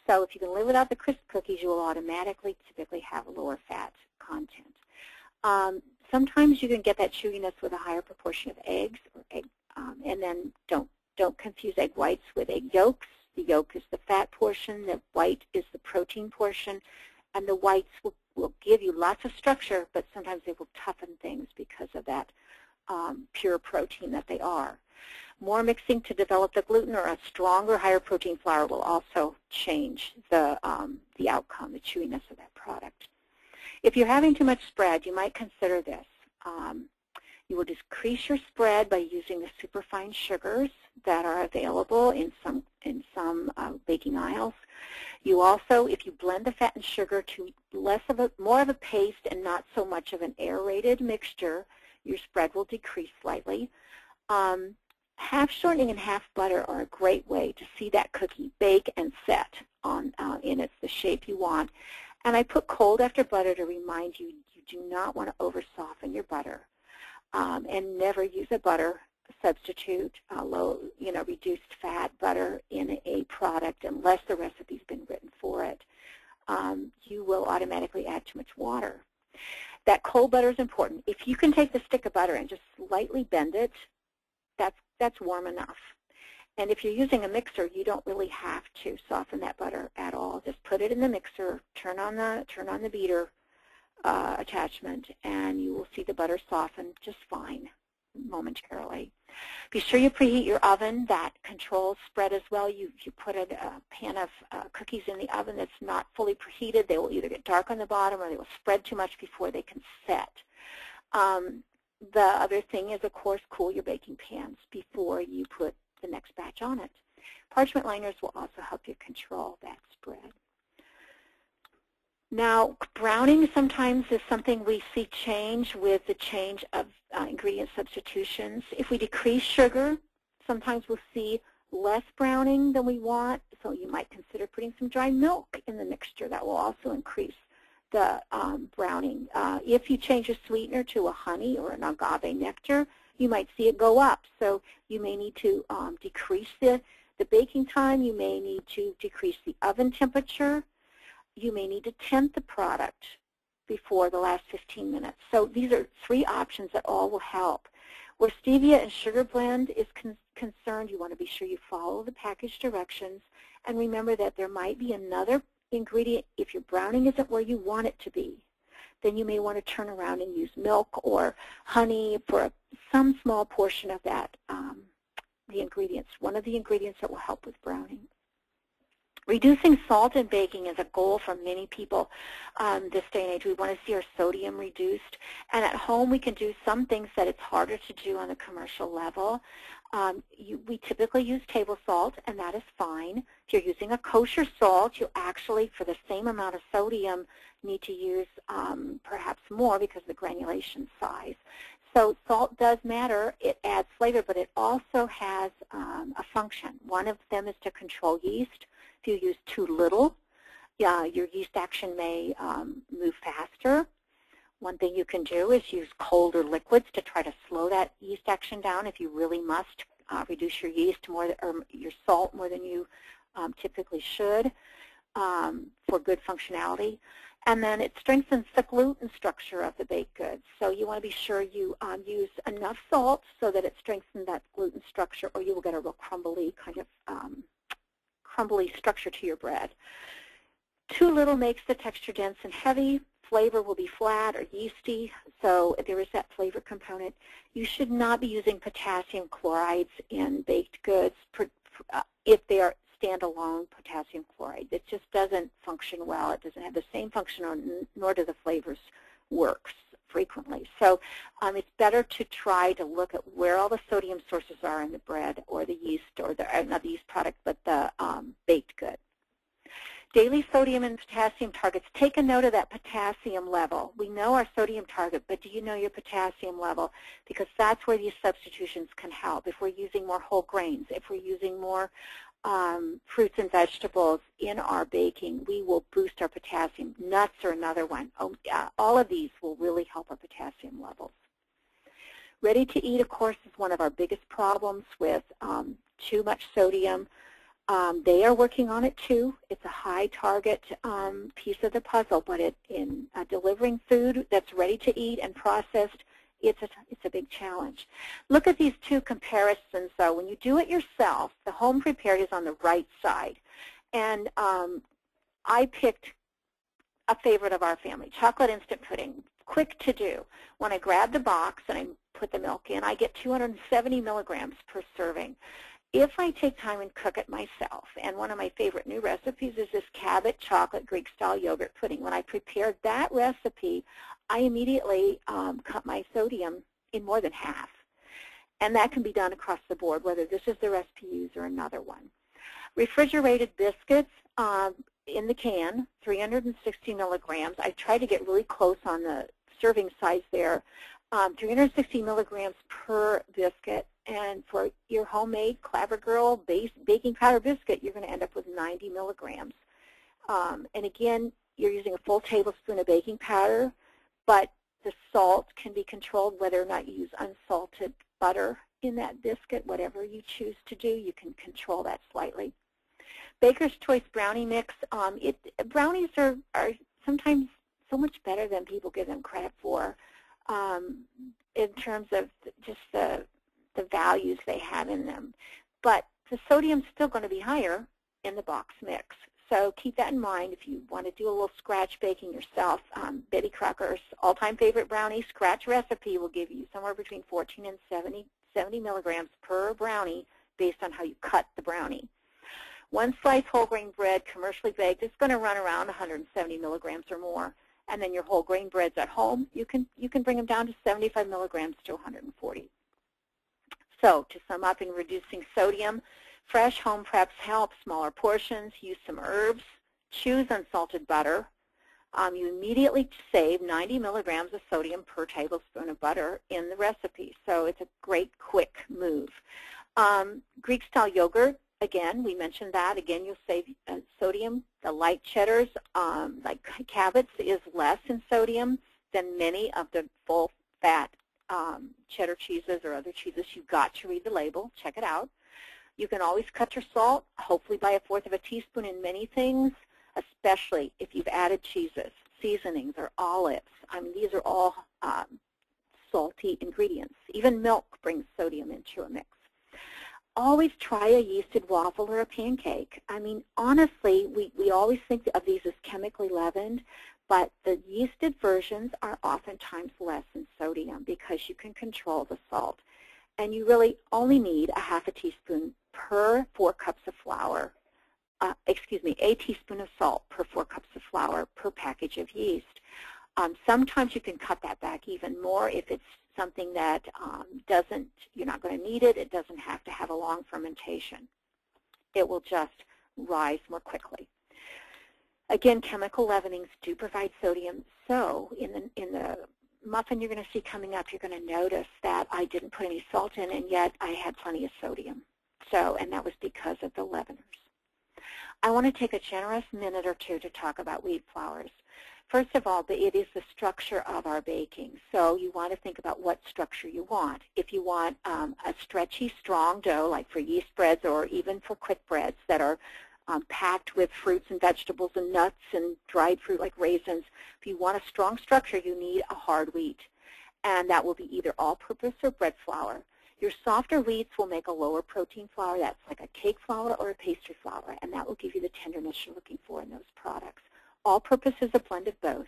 So if you can live without the crisp cookies, you will automatically typically have lower fat content. Um, sometimes you can get that chewiness with a higher proportion of eggs, egg, um, and then don't don't confuse egg whites with egg yolks. The yolk is the fat portion, the white is the protein portion, and the whites will, will give you lots of structure, but sometimes they will toughen things because of that um, pure protein that they are. More mixing to develop the gluten or a stronger, higher protein flour will also change the, um, the outcome, the chewiness of that product. If you're having too much spread, you might consider this. Um, you will decrease your spread by using the superfine sugars that are available in some, in some uh, baking aisles. You also, if you blend the fat and sugar to less of a, more of a paste and not so much of an aerated mixture, your spread will decrease slightly. Um, half shortening and half butter are a great way to see that cookie bake and set on uh, in its the shape you want. And I put cold after butter to remind you you do not want to over soften your butter. Um, and never use a butter substitute uh, low, you know, reduced fat butter in a product unless the recipe's been written for it. Um, you will automatically add too much water. That cold butter is important. If you can take the stick of butter and just slightly bend it, that's, that's warm enough. And if you're using a mixer, you don't really have to soften that butter at all. Just put it in the mixer, turn on the, turn on the beater uh, attachment, and you will see the butter soften just fine momentarily. Be sure you preheat your oven. That controls spread as well. You, you put a, a pan of uh, cookies in the oven that's not fully preheated, they will either get dark on the bottom or they will spread too much before they can set. Um, the other thing is, of course, cool your baking pans before you put the next batch on it. Parchment liners will also help you control that spread. Now, browning sometimes is something we see change with the change of uh, ingredient substitutions. If we decrease sugar, sometimes we'll see less browning than we want, so you might consider putting some dry milk in the mixture. That will also increase the um, browning. Uh, if you change a sweetener to a honey or an agave nectar, you might see it go up. So you may need to um, decrease the, the baking time. You may need to decrease the oven temperature you may need to tent the product before the last 15 minutes. So these are three options that all will help. Where stevia and sugar blend is con concerned, you want to be sure you follow the package directions and remember that there might be another ingredient if your browning isn't where you want it to be. Then you may want to turn around and use milk or honey for some small portion of that, um, the ingredients, one of the ingredients that will help with browning. Reducing salt in baking is a goal for many people um, this day and age. We want to see our sodium reduced. And at home, we can do some things that it's harder to do on the commercial level. Um, you, we typically use table salt, and that is fine. If you're using a kosher salt, you actually, for the same amount of sodium, need to use um, perhaps more because of the granulation size. So salt does matter. It adds flavor, but it also has um, a function. One of them is to control yeast. If you use too little, yeah, your yeast action may um, move faster. One thing you can do is use colder liquids to try to slow that yeast action down if you really must uh, reduce your yeast more or your salt more than you um, typically should um, for good functionality. And then it strengthens the gluten structure of the baked goods. So you want to be sure you um, use enough salt so that it strengthens that gluten structure or you will get a real crumbly kind of um, crumbly structure to your bread. Too little makes the texture dense and heavy. Flavor will be flat or yeasty, so there is that flavor component. You should not be using potassium chlorides in baked goods uh, if they are standalone potassium chloride. It just doesn't function well. It doesn't have the same function, nor do the flavors work frequently. So um, it's better to try to look at where all the sodium sources are in the bread or the yeast or the, uh, not the yeast product, but the um, baked good. Daily sodium and potassium targets. Take a note of that potassium level. We know our sodium target, but do you know your potassium level? Because that's where these substitutions can help. If we're using more whole grains, if we're using more um, fruits and vegetables in our baking, we will boost our potassium. Nuts are another one. Oh, all of these will really help our potassium levels. Ready to eat, of course, is one of our biggest problems with um, too much sodium. Um, they are working on it too. It's a high target um, piece of the puzzle, but it, in uh, delivering food that's ready to eat and processed, it's a, it's a big challenge. Look at these two comparisons, though. When you do it yourself, the home prepared is on the right side. And um, I picked a favorite of our family, chocolate instant pudding, quick to do. When I grab the box and I put the milk in, I get 270 milligrams per serving. If I take time and cook it myself, and one of my favorite new recipes is this Cabot chocolate Greek-style yogurt pudding. When I prepared that recipe, I immediately um, cut my sodium in more than half. And that can be done across the board, whether this is the recipe used or another one. Refrigerated biscuits um, in the can, 360 milligrams. I try to get really close on the serving size there. Um, 360 milligrams per biscuit. And for your homemade Clabber Girl base baking powder biscuit, you're going to end up with 90 milligrams. Um, and again, you're using a full tablespoon of baking powder but the salt can be controlled whether or not you use unsalted butter in that biscuit, whatever you choose to do, you can control that slightly. Baker's Choice Brownie Mix, um, it, brownies are, are sometimes so much better than people give them credit for um, in terms of just the, the values they have in them. But the sodium's still going to be higher in the box mix. So keep that in mind if you want to do a little scratch baking yourself. Um, Betty Crocker's all-time favorite brownie scratch recipe will give you somewhere between 14 and 70, 70 milligrams per brownie based on how you cut the brownie. One slice whole grain bread, commercially baked, is going to run around 170 milligrams or more. And then your whole grain breads at home, you can, you can bring them down to 75 milligrams to 140. So to sum up in reducing sodium, fresh home preps help, smaller portions, use some herbs, choose unsalted butter. Um, you immediately save 90 milligrams of sodium per tablespoon of butter in the recipe. So it's a great quick move. Um, Greek-style yogurt, again, we mentioned that. Again, you'll save uh, sodium. The light cheddars, um, like Cabot's, is less in sodium than many of the full-fat um, cheddar cheeses or other cheeses. You've got to read the label. Check it out. You can always cut your salt, hopefully by a fourth of a teaspoon in many things, especially if you've added cheeses, seasonings, or olives. I mean, these are all um, salty ingredients. Even milk brings sodium into a mix. Always try a yeasted waffle or a pancake. I mean, honestly, we, we always think of these as chemically leavened, but the yeasted versions are oftentimes less in sodium because you can control the salt. And you really only need a half a teaspoon per four cups of flour, uh, excuse me, a teaspoon of salt per four cups of flour per package of yeast. Um, sometimes you can cut that back even more if it's something that um, doesn't, you're not going to need it. It doesn't have to have a long fermentation. It will just rise more quickly. Again, chemical leavenings do provide sodium. So in the, in the muffin you're going to see coming up, you're going to notice that I didn't put any salt in, and yet I had plenty of sodium. So, and that was because of the leaveners. I want to take a generous minute or two to talk about wheat flours. First of all, it is the structure of our baking. So you want to think about what structure you want. If you want um, a stretchy, strong dough, like for yeast breads or even for quick breads that are um, packed with fruits and vegetables and nuts and dried fruit like raisins, if you want a strong structure, you need a hard wheat. And that will be either all-purpose or bread flour. Your softer wheats will make a lower protein flour. That's like a cake flour or a pastry flour, and that will give you the tenderness you're looking for in those products. All-purpose is a blend of both.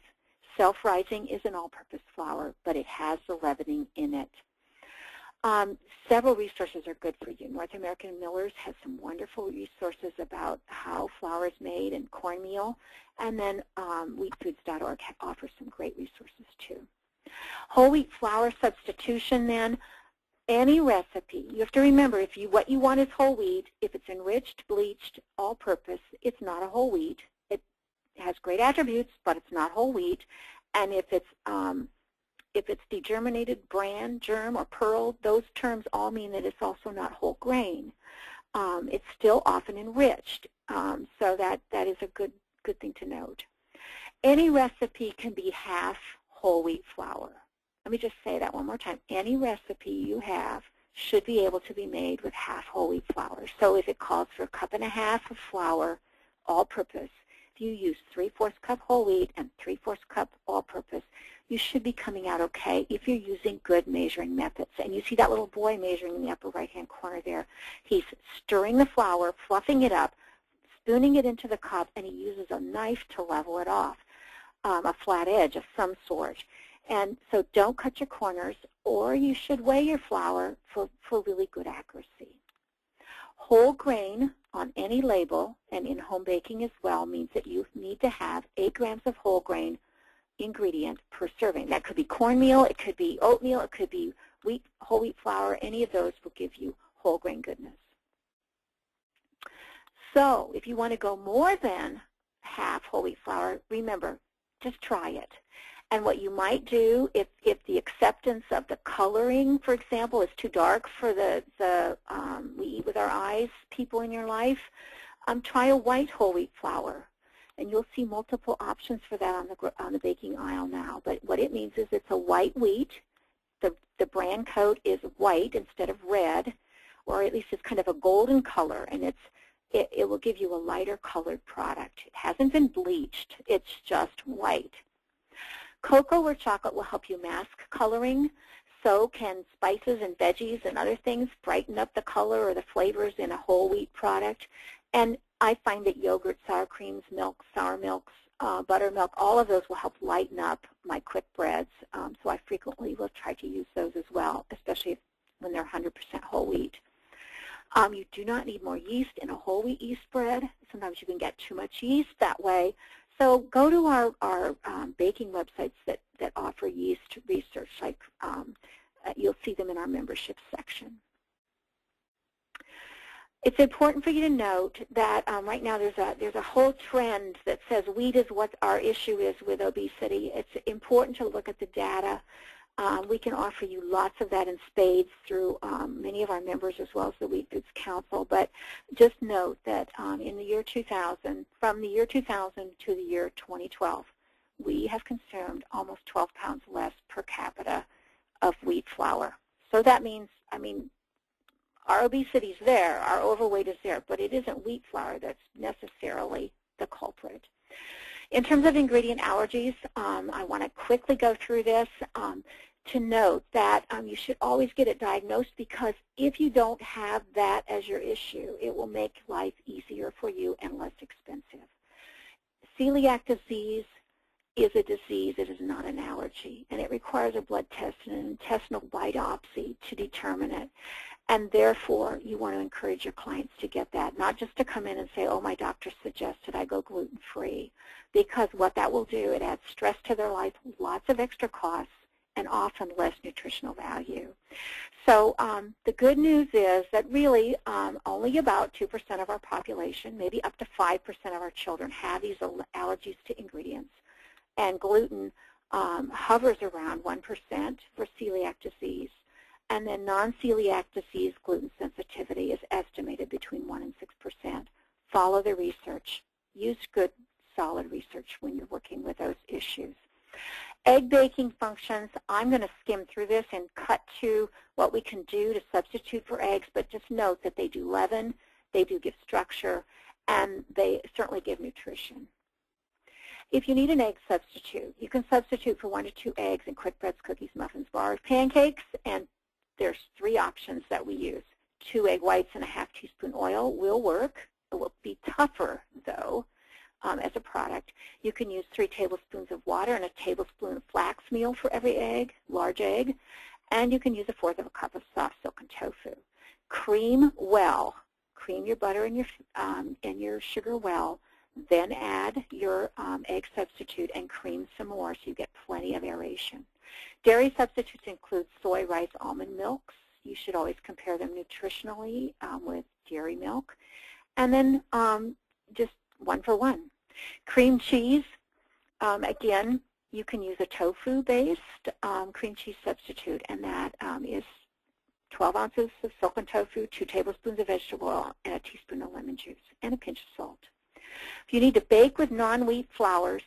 Self-rising is an all-purpose flour, but it has the leavening in it. Um, several resources are good for you. North American Millers has some wonderful resources about how flour is made and cornmeal, and then um, wheatfoods.org offers some great resources too. Whole wheat flour substitution then, any recipe, you have to remember if you what you want is whole wheat, if it's enriched, bleached, all-purpose, it's not a whole wheat It has great attributes, but it's not whole wheat. And if it's um, if it's degerminated bran, germ, or pearl, those terms all mean that it's also not whole grain. Um, it's still often enriched, um, so that, that is a good, good thing to note. Any recipe can be half whole wheat flour. Let me just say that one more time. Any recipe you have should be able to be made with half whole wheat flour. So if it calls for a cup and a half of flour, all-purpose, if you use 3 fourths cup whole wheat and 3 fourths cup all-purpose, you should be coming out okay if you're using good measuring methods. And you see that little boy measuring in the upper right-hand corner there. He's stirring the flour, fluffing it up, spooning it into the cup, and he uses a knife to level it off, um, a flat edge of some sort. And so don't cut your corners, or you should weigh your flour for, for really good accuracy. Whole grain on any label, and in home baking as well, means that you need to have 8 grams of whole grain ingredient per serving. That could be cornmeal, it could be oatmeal, it could be wheat, whole wheat flour. Any of those will give you whole grain goodness. So if you want to go more than half whole wheat flour, remember, just try it. And what you might do, if, if the acceptance of the coloring, for example, is too dark for the, the um, we eat with our eyes people in your life, um, try a white whole wheat flour. And you'll see multiple options for that on the, on the baking aisle now. But what it means is it's a white wheat. the, the bran coat is white instead of red, or at least it's kind of a golden color, and it's it, it will give you a lighter colored product. It hasn't been bleached. It's just white. Cocoa or chocolate will help you mask coloring. So can spices and veggies and other things brighten up the color or the flavors in a whole wheat product. And I find that yogurt, sour creams, milk, sour milks, uh, buttermilk, all of those will help lighten up my quick breads. Um, so I frequently will try to use those as well, especially when they're 100% whole wheat. Um, you do not need more yeast in a whole wheat yeast bread. Sometimes you can get too much yeast that way. So go to our, our um, baking websites that, that offer yeast research, like um, uh, you'll see them in our membership section. It's important for you to note that um, right now there's a there's a whole trend that says wheat is what our issue is with obesity. It's important to look at the data. Um, we can offer you lots of that in spades through um, many of our members as well as the Wheat Foods Council. But just note that um, in the year 2000, from the year 2000 to the year 2012, we have consumed almost 12 pounds less per capita of wheat flour. So that means, I mean, our obesity is there, our overweight is there, but it isn't wheat flour that's necessarily the culprit. In terms of ingredient allergies, um, I want to quickly go through this um, to note that um, you should always get it diagnosed because if you don't have that as your issue, it will make life easier for you and less expensive. Celiac disease is a disease, it is not an allergy, and it requires a blood test and an intestinal biopsy to determine it. And therefore, you want to encourage your clients to get that, not just to come in and say, oh, my doctor suggested I go gluten-free, because what that will do, it adds stress to their life, lots of extra costs, and often less nutritional value. So um, the good news is that really um, only about 2% of our population, maybe up to 5% of our children have these allergies to ingredients. And gluten um, hovers around 1% for celiac disease. And then non-celiac disease gluten sensitivity is estimated between 1 and 6%. Follow the research. Use good, solid research when you're working with those issues. Egg baking functions, I'm going to skim through this and cut to what we can do to substitute for eggs, but just note that they do leaven, they do give structure, and they certainly give nutrition. If you need an egg substitute, you can substitute for one to two eggs in quick breads, cookies, muffins, bars, pancakes, and there's three options that we use. Two egg whites and a half teaspoon oil will work. It will be tougher, though, um, as a product. You can use three tablespoons of water and a tablespoon of flax meal for every egg, large egg, and you can use a fourth of a cup of soft silken tofu. Cream well. Cream your butter and your, um, and your sugar well. Then add your um, egg substitute and cream some more so you get plenty of aeration. Dairy substitutes include soy, rice, almond milks. You should always compare them nutritionally um, with dairy milk. And then um, just one for one. Cream cheese, um, again, you can use a tofu-based um, cream cheese substitute, and that um, is 12 ounces of silken tofu, 2 tablespoons of vegetable oil, and a teaspoon of lemon juice, and a pinch of salt. If you need to bake with non-wheat flours,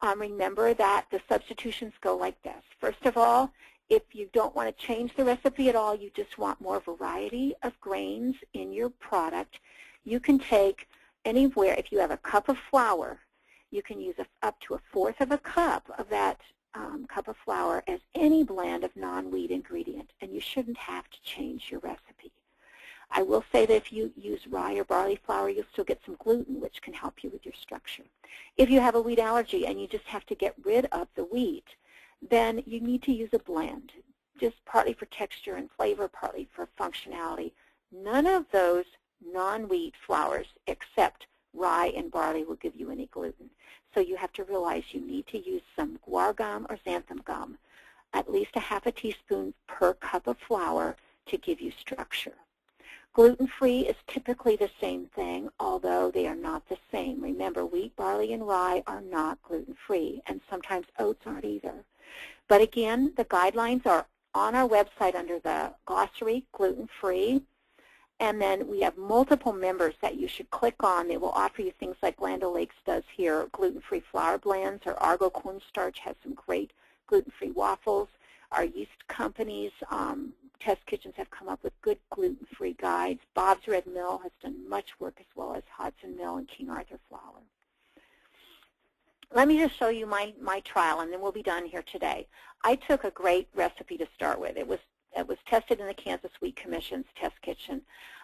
um, remember that the substitutions go like this. First of all, if you don't want to change the recipe at all, you just want more variety of grains in your product, you can take anywhere, if you have a cup of flour, you can use a, up to a fourth of a cup of that um, cup of flour as any blend of non-wheat ingredient, and you shouldn't have to change your recipe. I will say that if you use rye or barley flour, you'll still get some gluten, which can help you with your structure. If you have a wheat allergy and you just have to get rid of the wheat, then you need to use a blend, just partly for texture and flavor, partly for functionality. None of those non-wheat flours except rye and barley will give you any gluten. So you have to realize you need to use some guar gum or xanthan gum, at least a half a teaspoon per cup of flour to give you structure. Gluten-free is typically the same thing, although they are not the same. Remember, wheat, barley, and rye are not gluten-free, and sometimes oats aren't either. But again, the guidelines are on our website under the glossary, gluten-free, and then we have multiple members that you should click on. They will offer you things like Land O'Lakes does here, gluten-free flour blends, or Argo cornstarch has some great gluten-free waffles. Our yeast companies, um, test kitchens have come up with good gluten-free guides. Bob's Red Mill has done much work as well as Hodgson Mill and King Arthur Flour. Let me just show you my, my trial, and then we'll be done here today. I took a great recipe to start with. It was, it was tested in the Kansas Wheat Commission's test kitchen.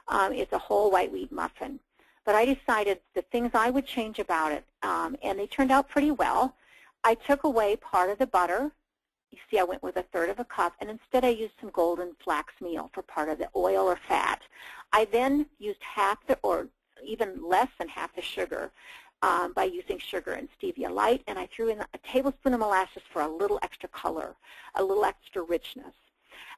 Um, it's a whole white wheat muffin. But I decided the things I would change about it, um, and they turned out pretty well. I took away part of the butter. You see I went with a third of a cup, and instead I used some golden flax meal for part of the oil or fat. I then used half the, or even less than half the sugar um, by using sugar and stevia light, and I threw in a tablespoon of molasses for a little extra color, a little extra richness.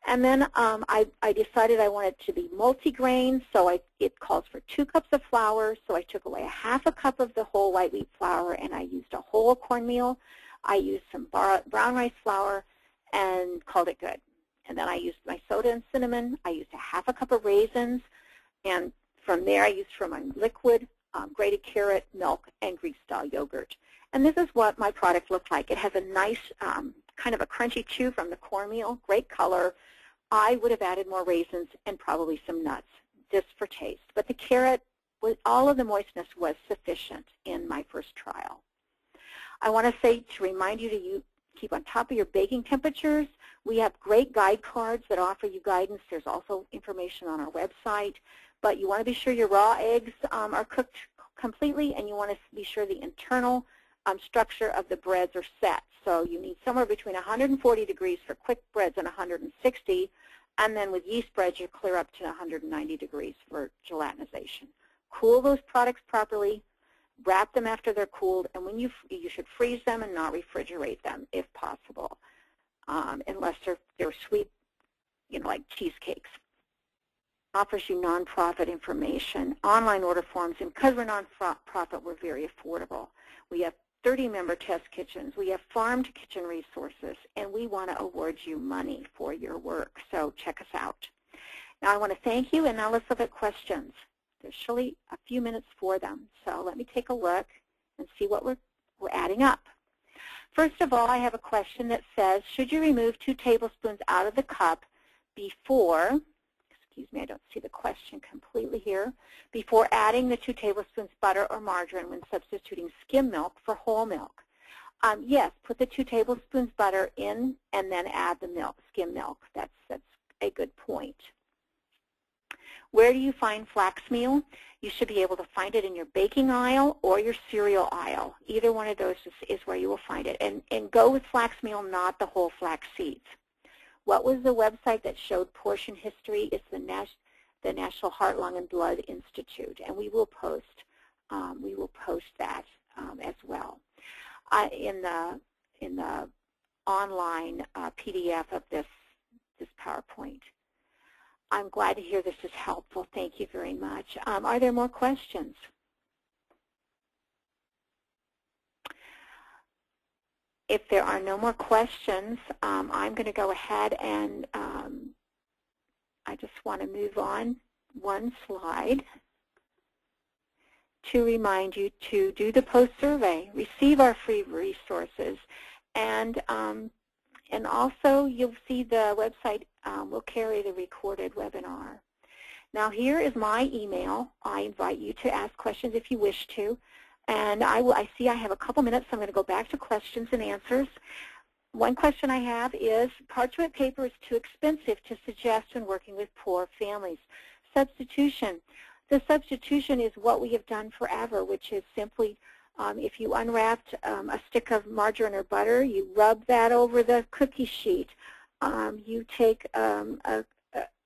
And then um, I, I, decided I wanted to be multigrain, so I, it calls for two cups of flour, so I took away a half a cup of the whole white wheat flour and I used a whole cornmeal. I used some brown rice flour and called it good. And then I used my soda and cinnamon. I used a half a cup of raisins, and from there I used for my liquid um, grated carrot, milk, and Greek-style yogurt. And this is what my product looked like. It has a nice um, kind of a crunchy chew from the cornmeal, great color. I would have added more raisins and probably some nuts just for taste. But the carrot, all of the moistness was sufficient in my first trial. I want to say to remind you to you keep on top of your baking temperatures. We have great guide cards that offer you guidance. There's also information on our website. But you want to be sure your raw eggs um, are cooked completely, and you want to be sure the internal um, structure of the breads are set. So you need somewhere between 140 degrees for quick breads and 160, and then with yeast breads you clear up to 190 degrees for gelatinization. Cool those products properly, wrap them after they're cooled, and when you you should freeze them and not refrigerate them if possible, um, unless they're they're sweet, you know, like cheesecakes. Offers you nonprofit information, online order forms, and because we're nonprofit, we're very affordable. We have 30-member test kitchens. We have farm-to-kitchen resources, and we want to award you money for your work. So check us out. Now I want to thank you, and now let's look at questions. There's surely a few minutes for them. So let me take a look and see what we're, we're adding up. First of all, I have a question that says, should you remove two tablespoons out of the cup before excuse me, I don't see the question completely here, before adding the two tablespoons butter or margarine when substituting skim milk for whole milk. Um, yes, put the two tablespoons butter in and then add the milk, skim milk. That's, that's a good point. Where do you find flax meal? You should be able to find it in your baking aisle or your cereal aisle. Either one of those is, is where you will find it. And, and go with flax meal, not the whole flax seeds. What was the website that showed portion history? It's the, Nas the National Heart, Lung, and Blood Institute, and we will post um, we will post that um, as well uh, in the in the online uh, PDF of this this PowerPoint. I'm glad to hear this is helpful. Thank you very much. Um, are there more questions? if there are no more questions, um, I'm going to go ahead and um, I just want to move on one slide to remind you to do the post-survey, receive our free resources, and um, and also you'll see the website um, will carry the recorded webinar. Now here is my email. I invite you to ask questions if you wish to. And I, will, I see I have a couple minutes, so I'm going to go back to questions and answers. One question I have is, parchment paper is too expensive to suggest when working with poor families. Substitution. The substitution is what we have done forever, which is simply um, if you unwrapped um, a stick of margarine or butter, you rub that over the cookie sheet. Um, you take um, a,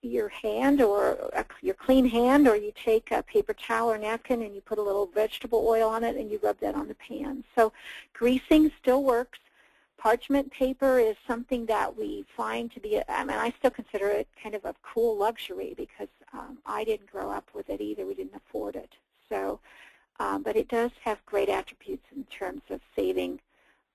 your hand or a, your clean hand or you take a paper towel or napkin and you put a little vegetable oil on it and you rub that on the pan. So greasing still works. Parchment paper is something that we find to be, I mean, I still consider it kind of a cool luxury because um, I didn't grow up with it either. We didn't afford it. So, um, but it does have great attributes in terms of saving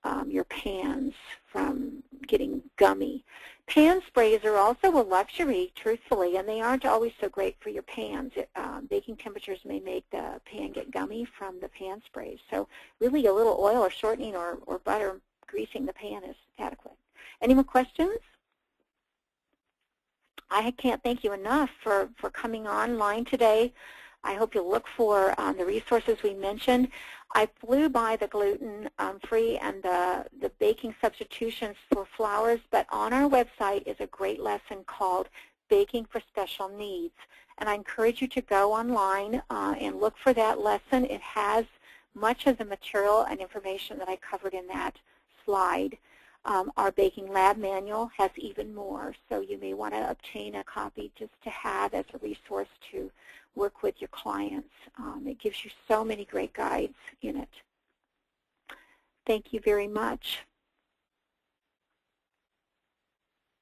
um, your pans from getting gummy. Pan sprays are also a luxury, truthfully, and they aren't always so great for your pans. It, um, baking temperatures may make the pan get gummy from the pan sprays. So really a little oil or shortening or, or butter greasing the pan is adequate. Any more questions? I can't thank you enough for, for coming online today. I hope you'll look for um, the resources we mentioned. I flew by the gluten-free um, and the, the baking substitutions for flours, but on our website is a great lesson called Baking for Special Needs. And I encourage you to go online uh, and look for that lesson. It has much of the material and information that I covered in that slide. Um, our baking lab manual has even more, so you may want to obtain a copy just to have as a resource to work with your clients. Um, it gives you so many great guides in it. Thank you very much.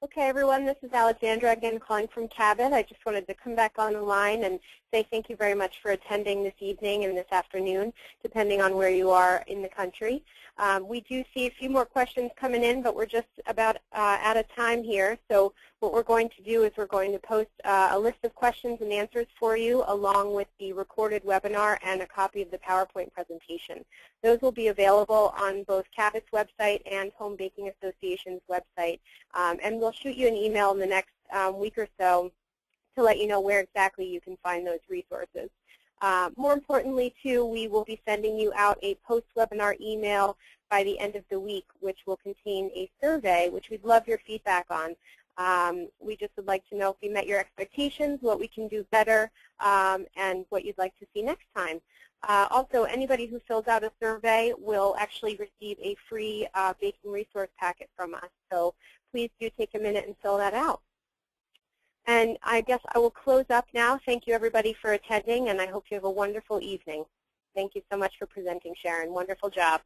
Okay, everyone, this is Alexandra again calling from Cabot. I just wanted to come back on the line and say thank you very much for attending this evening and this afternoon, depending on where you are in the country. Um, we do see a few more questions coming in, but we're just about uh, out of time here. So what we're going to do is we're going to post uh, a list of questions and answers for you along with the recorded webinar and a copy of the PowerPoint presentation. Those will be available on both Cabot's website and Home Baking Association's website. Um, and we'll shoot you an email in the next um, week or so to let you know where exactly you can find those resources. Uh, more importantly, too, we will be sending you out a post-webinar email by the end of the week, which will contain a survey, which we'd love your feedback on. Um, we just would like to know if we met your expectations, what we can do better, um, and what you'd like to see next time. Uh, also, anybody who fills out a survey will actually receive a free uh, baking resource packet from us. So please do take a minute and fill that out. And I guess I will close up now. Thank you, everybody, for attending, and I hope you have a wonderful evening. Thank you so much for presenting, Sharon. Wonderful job.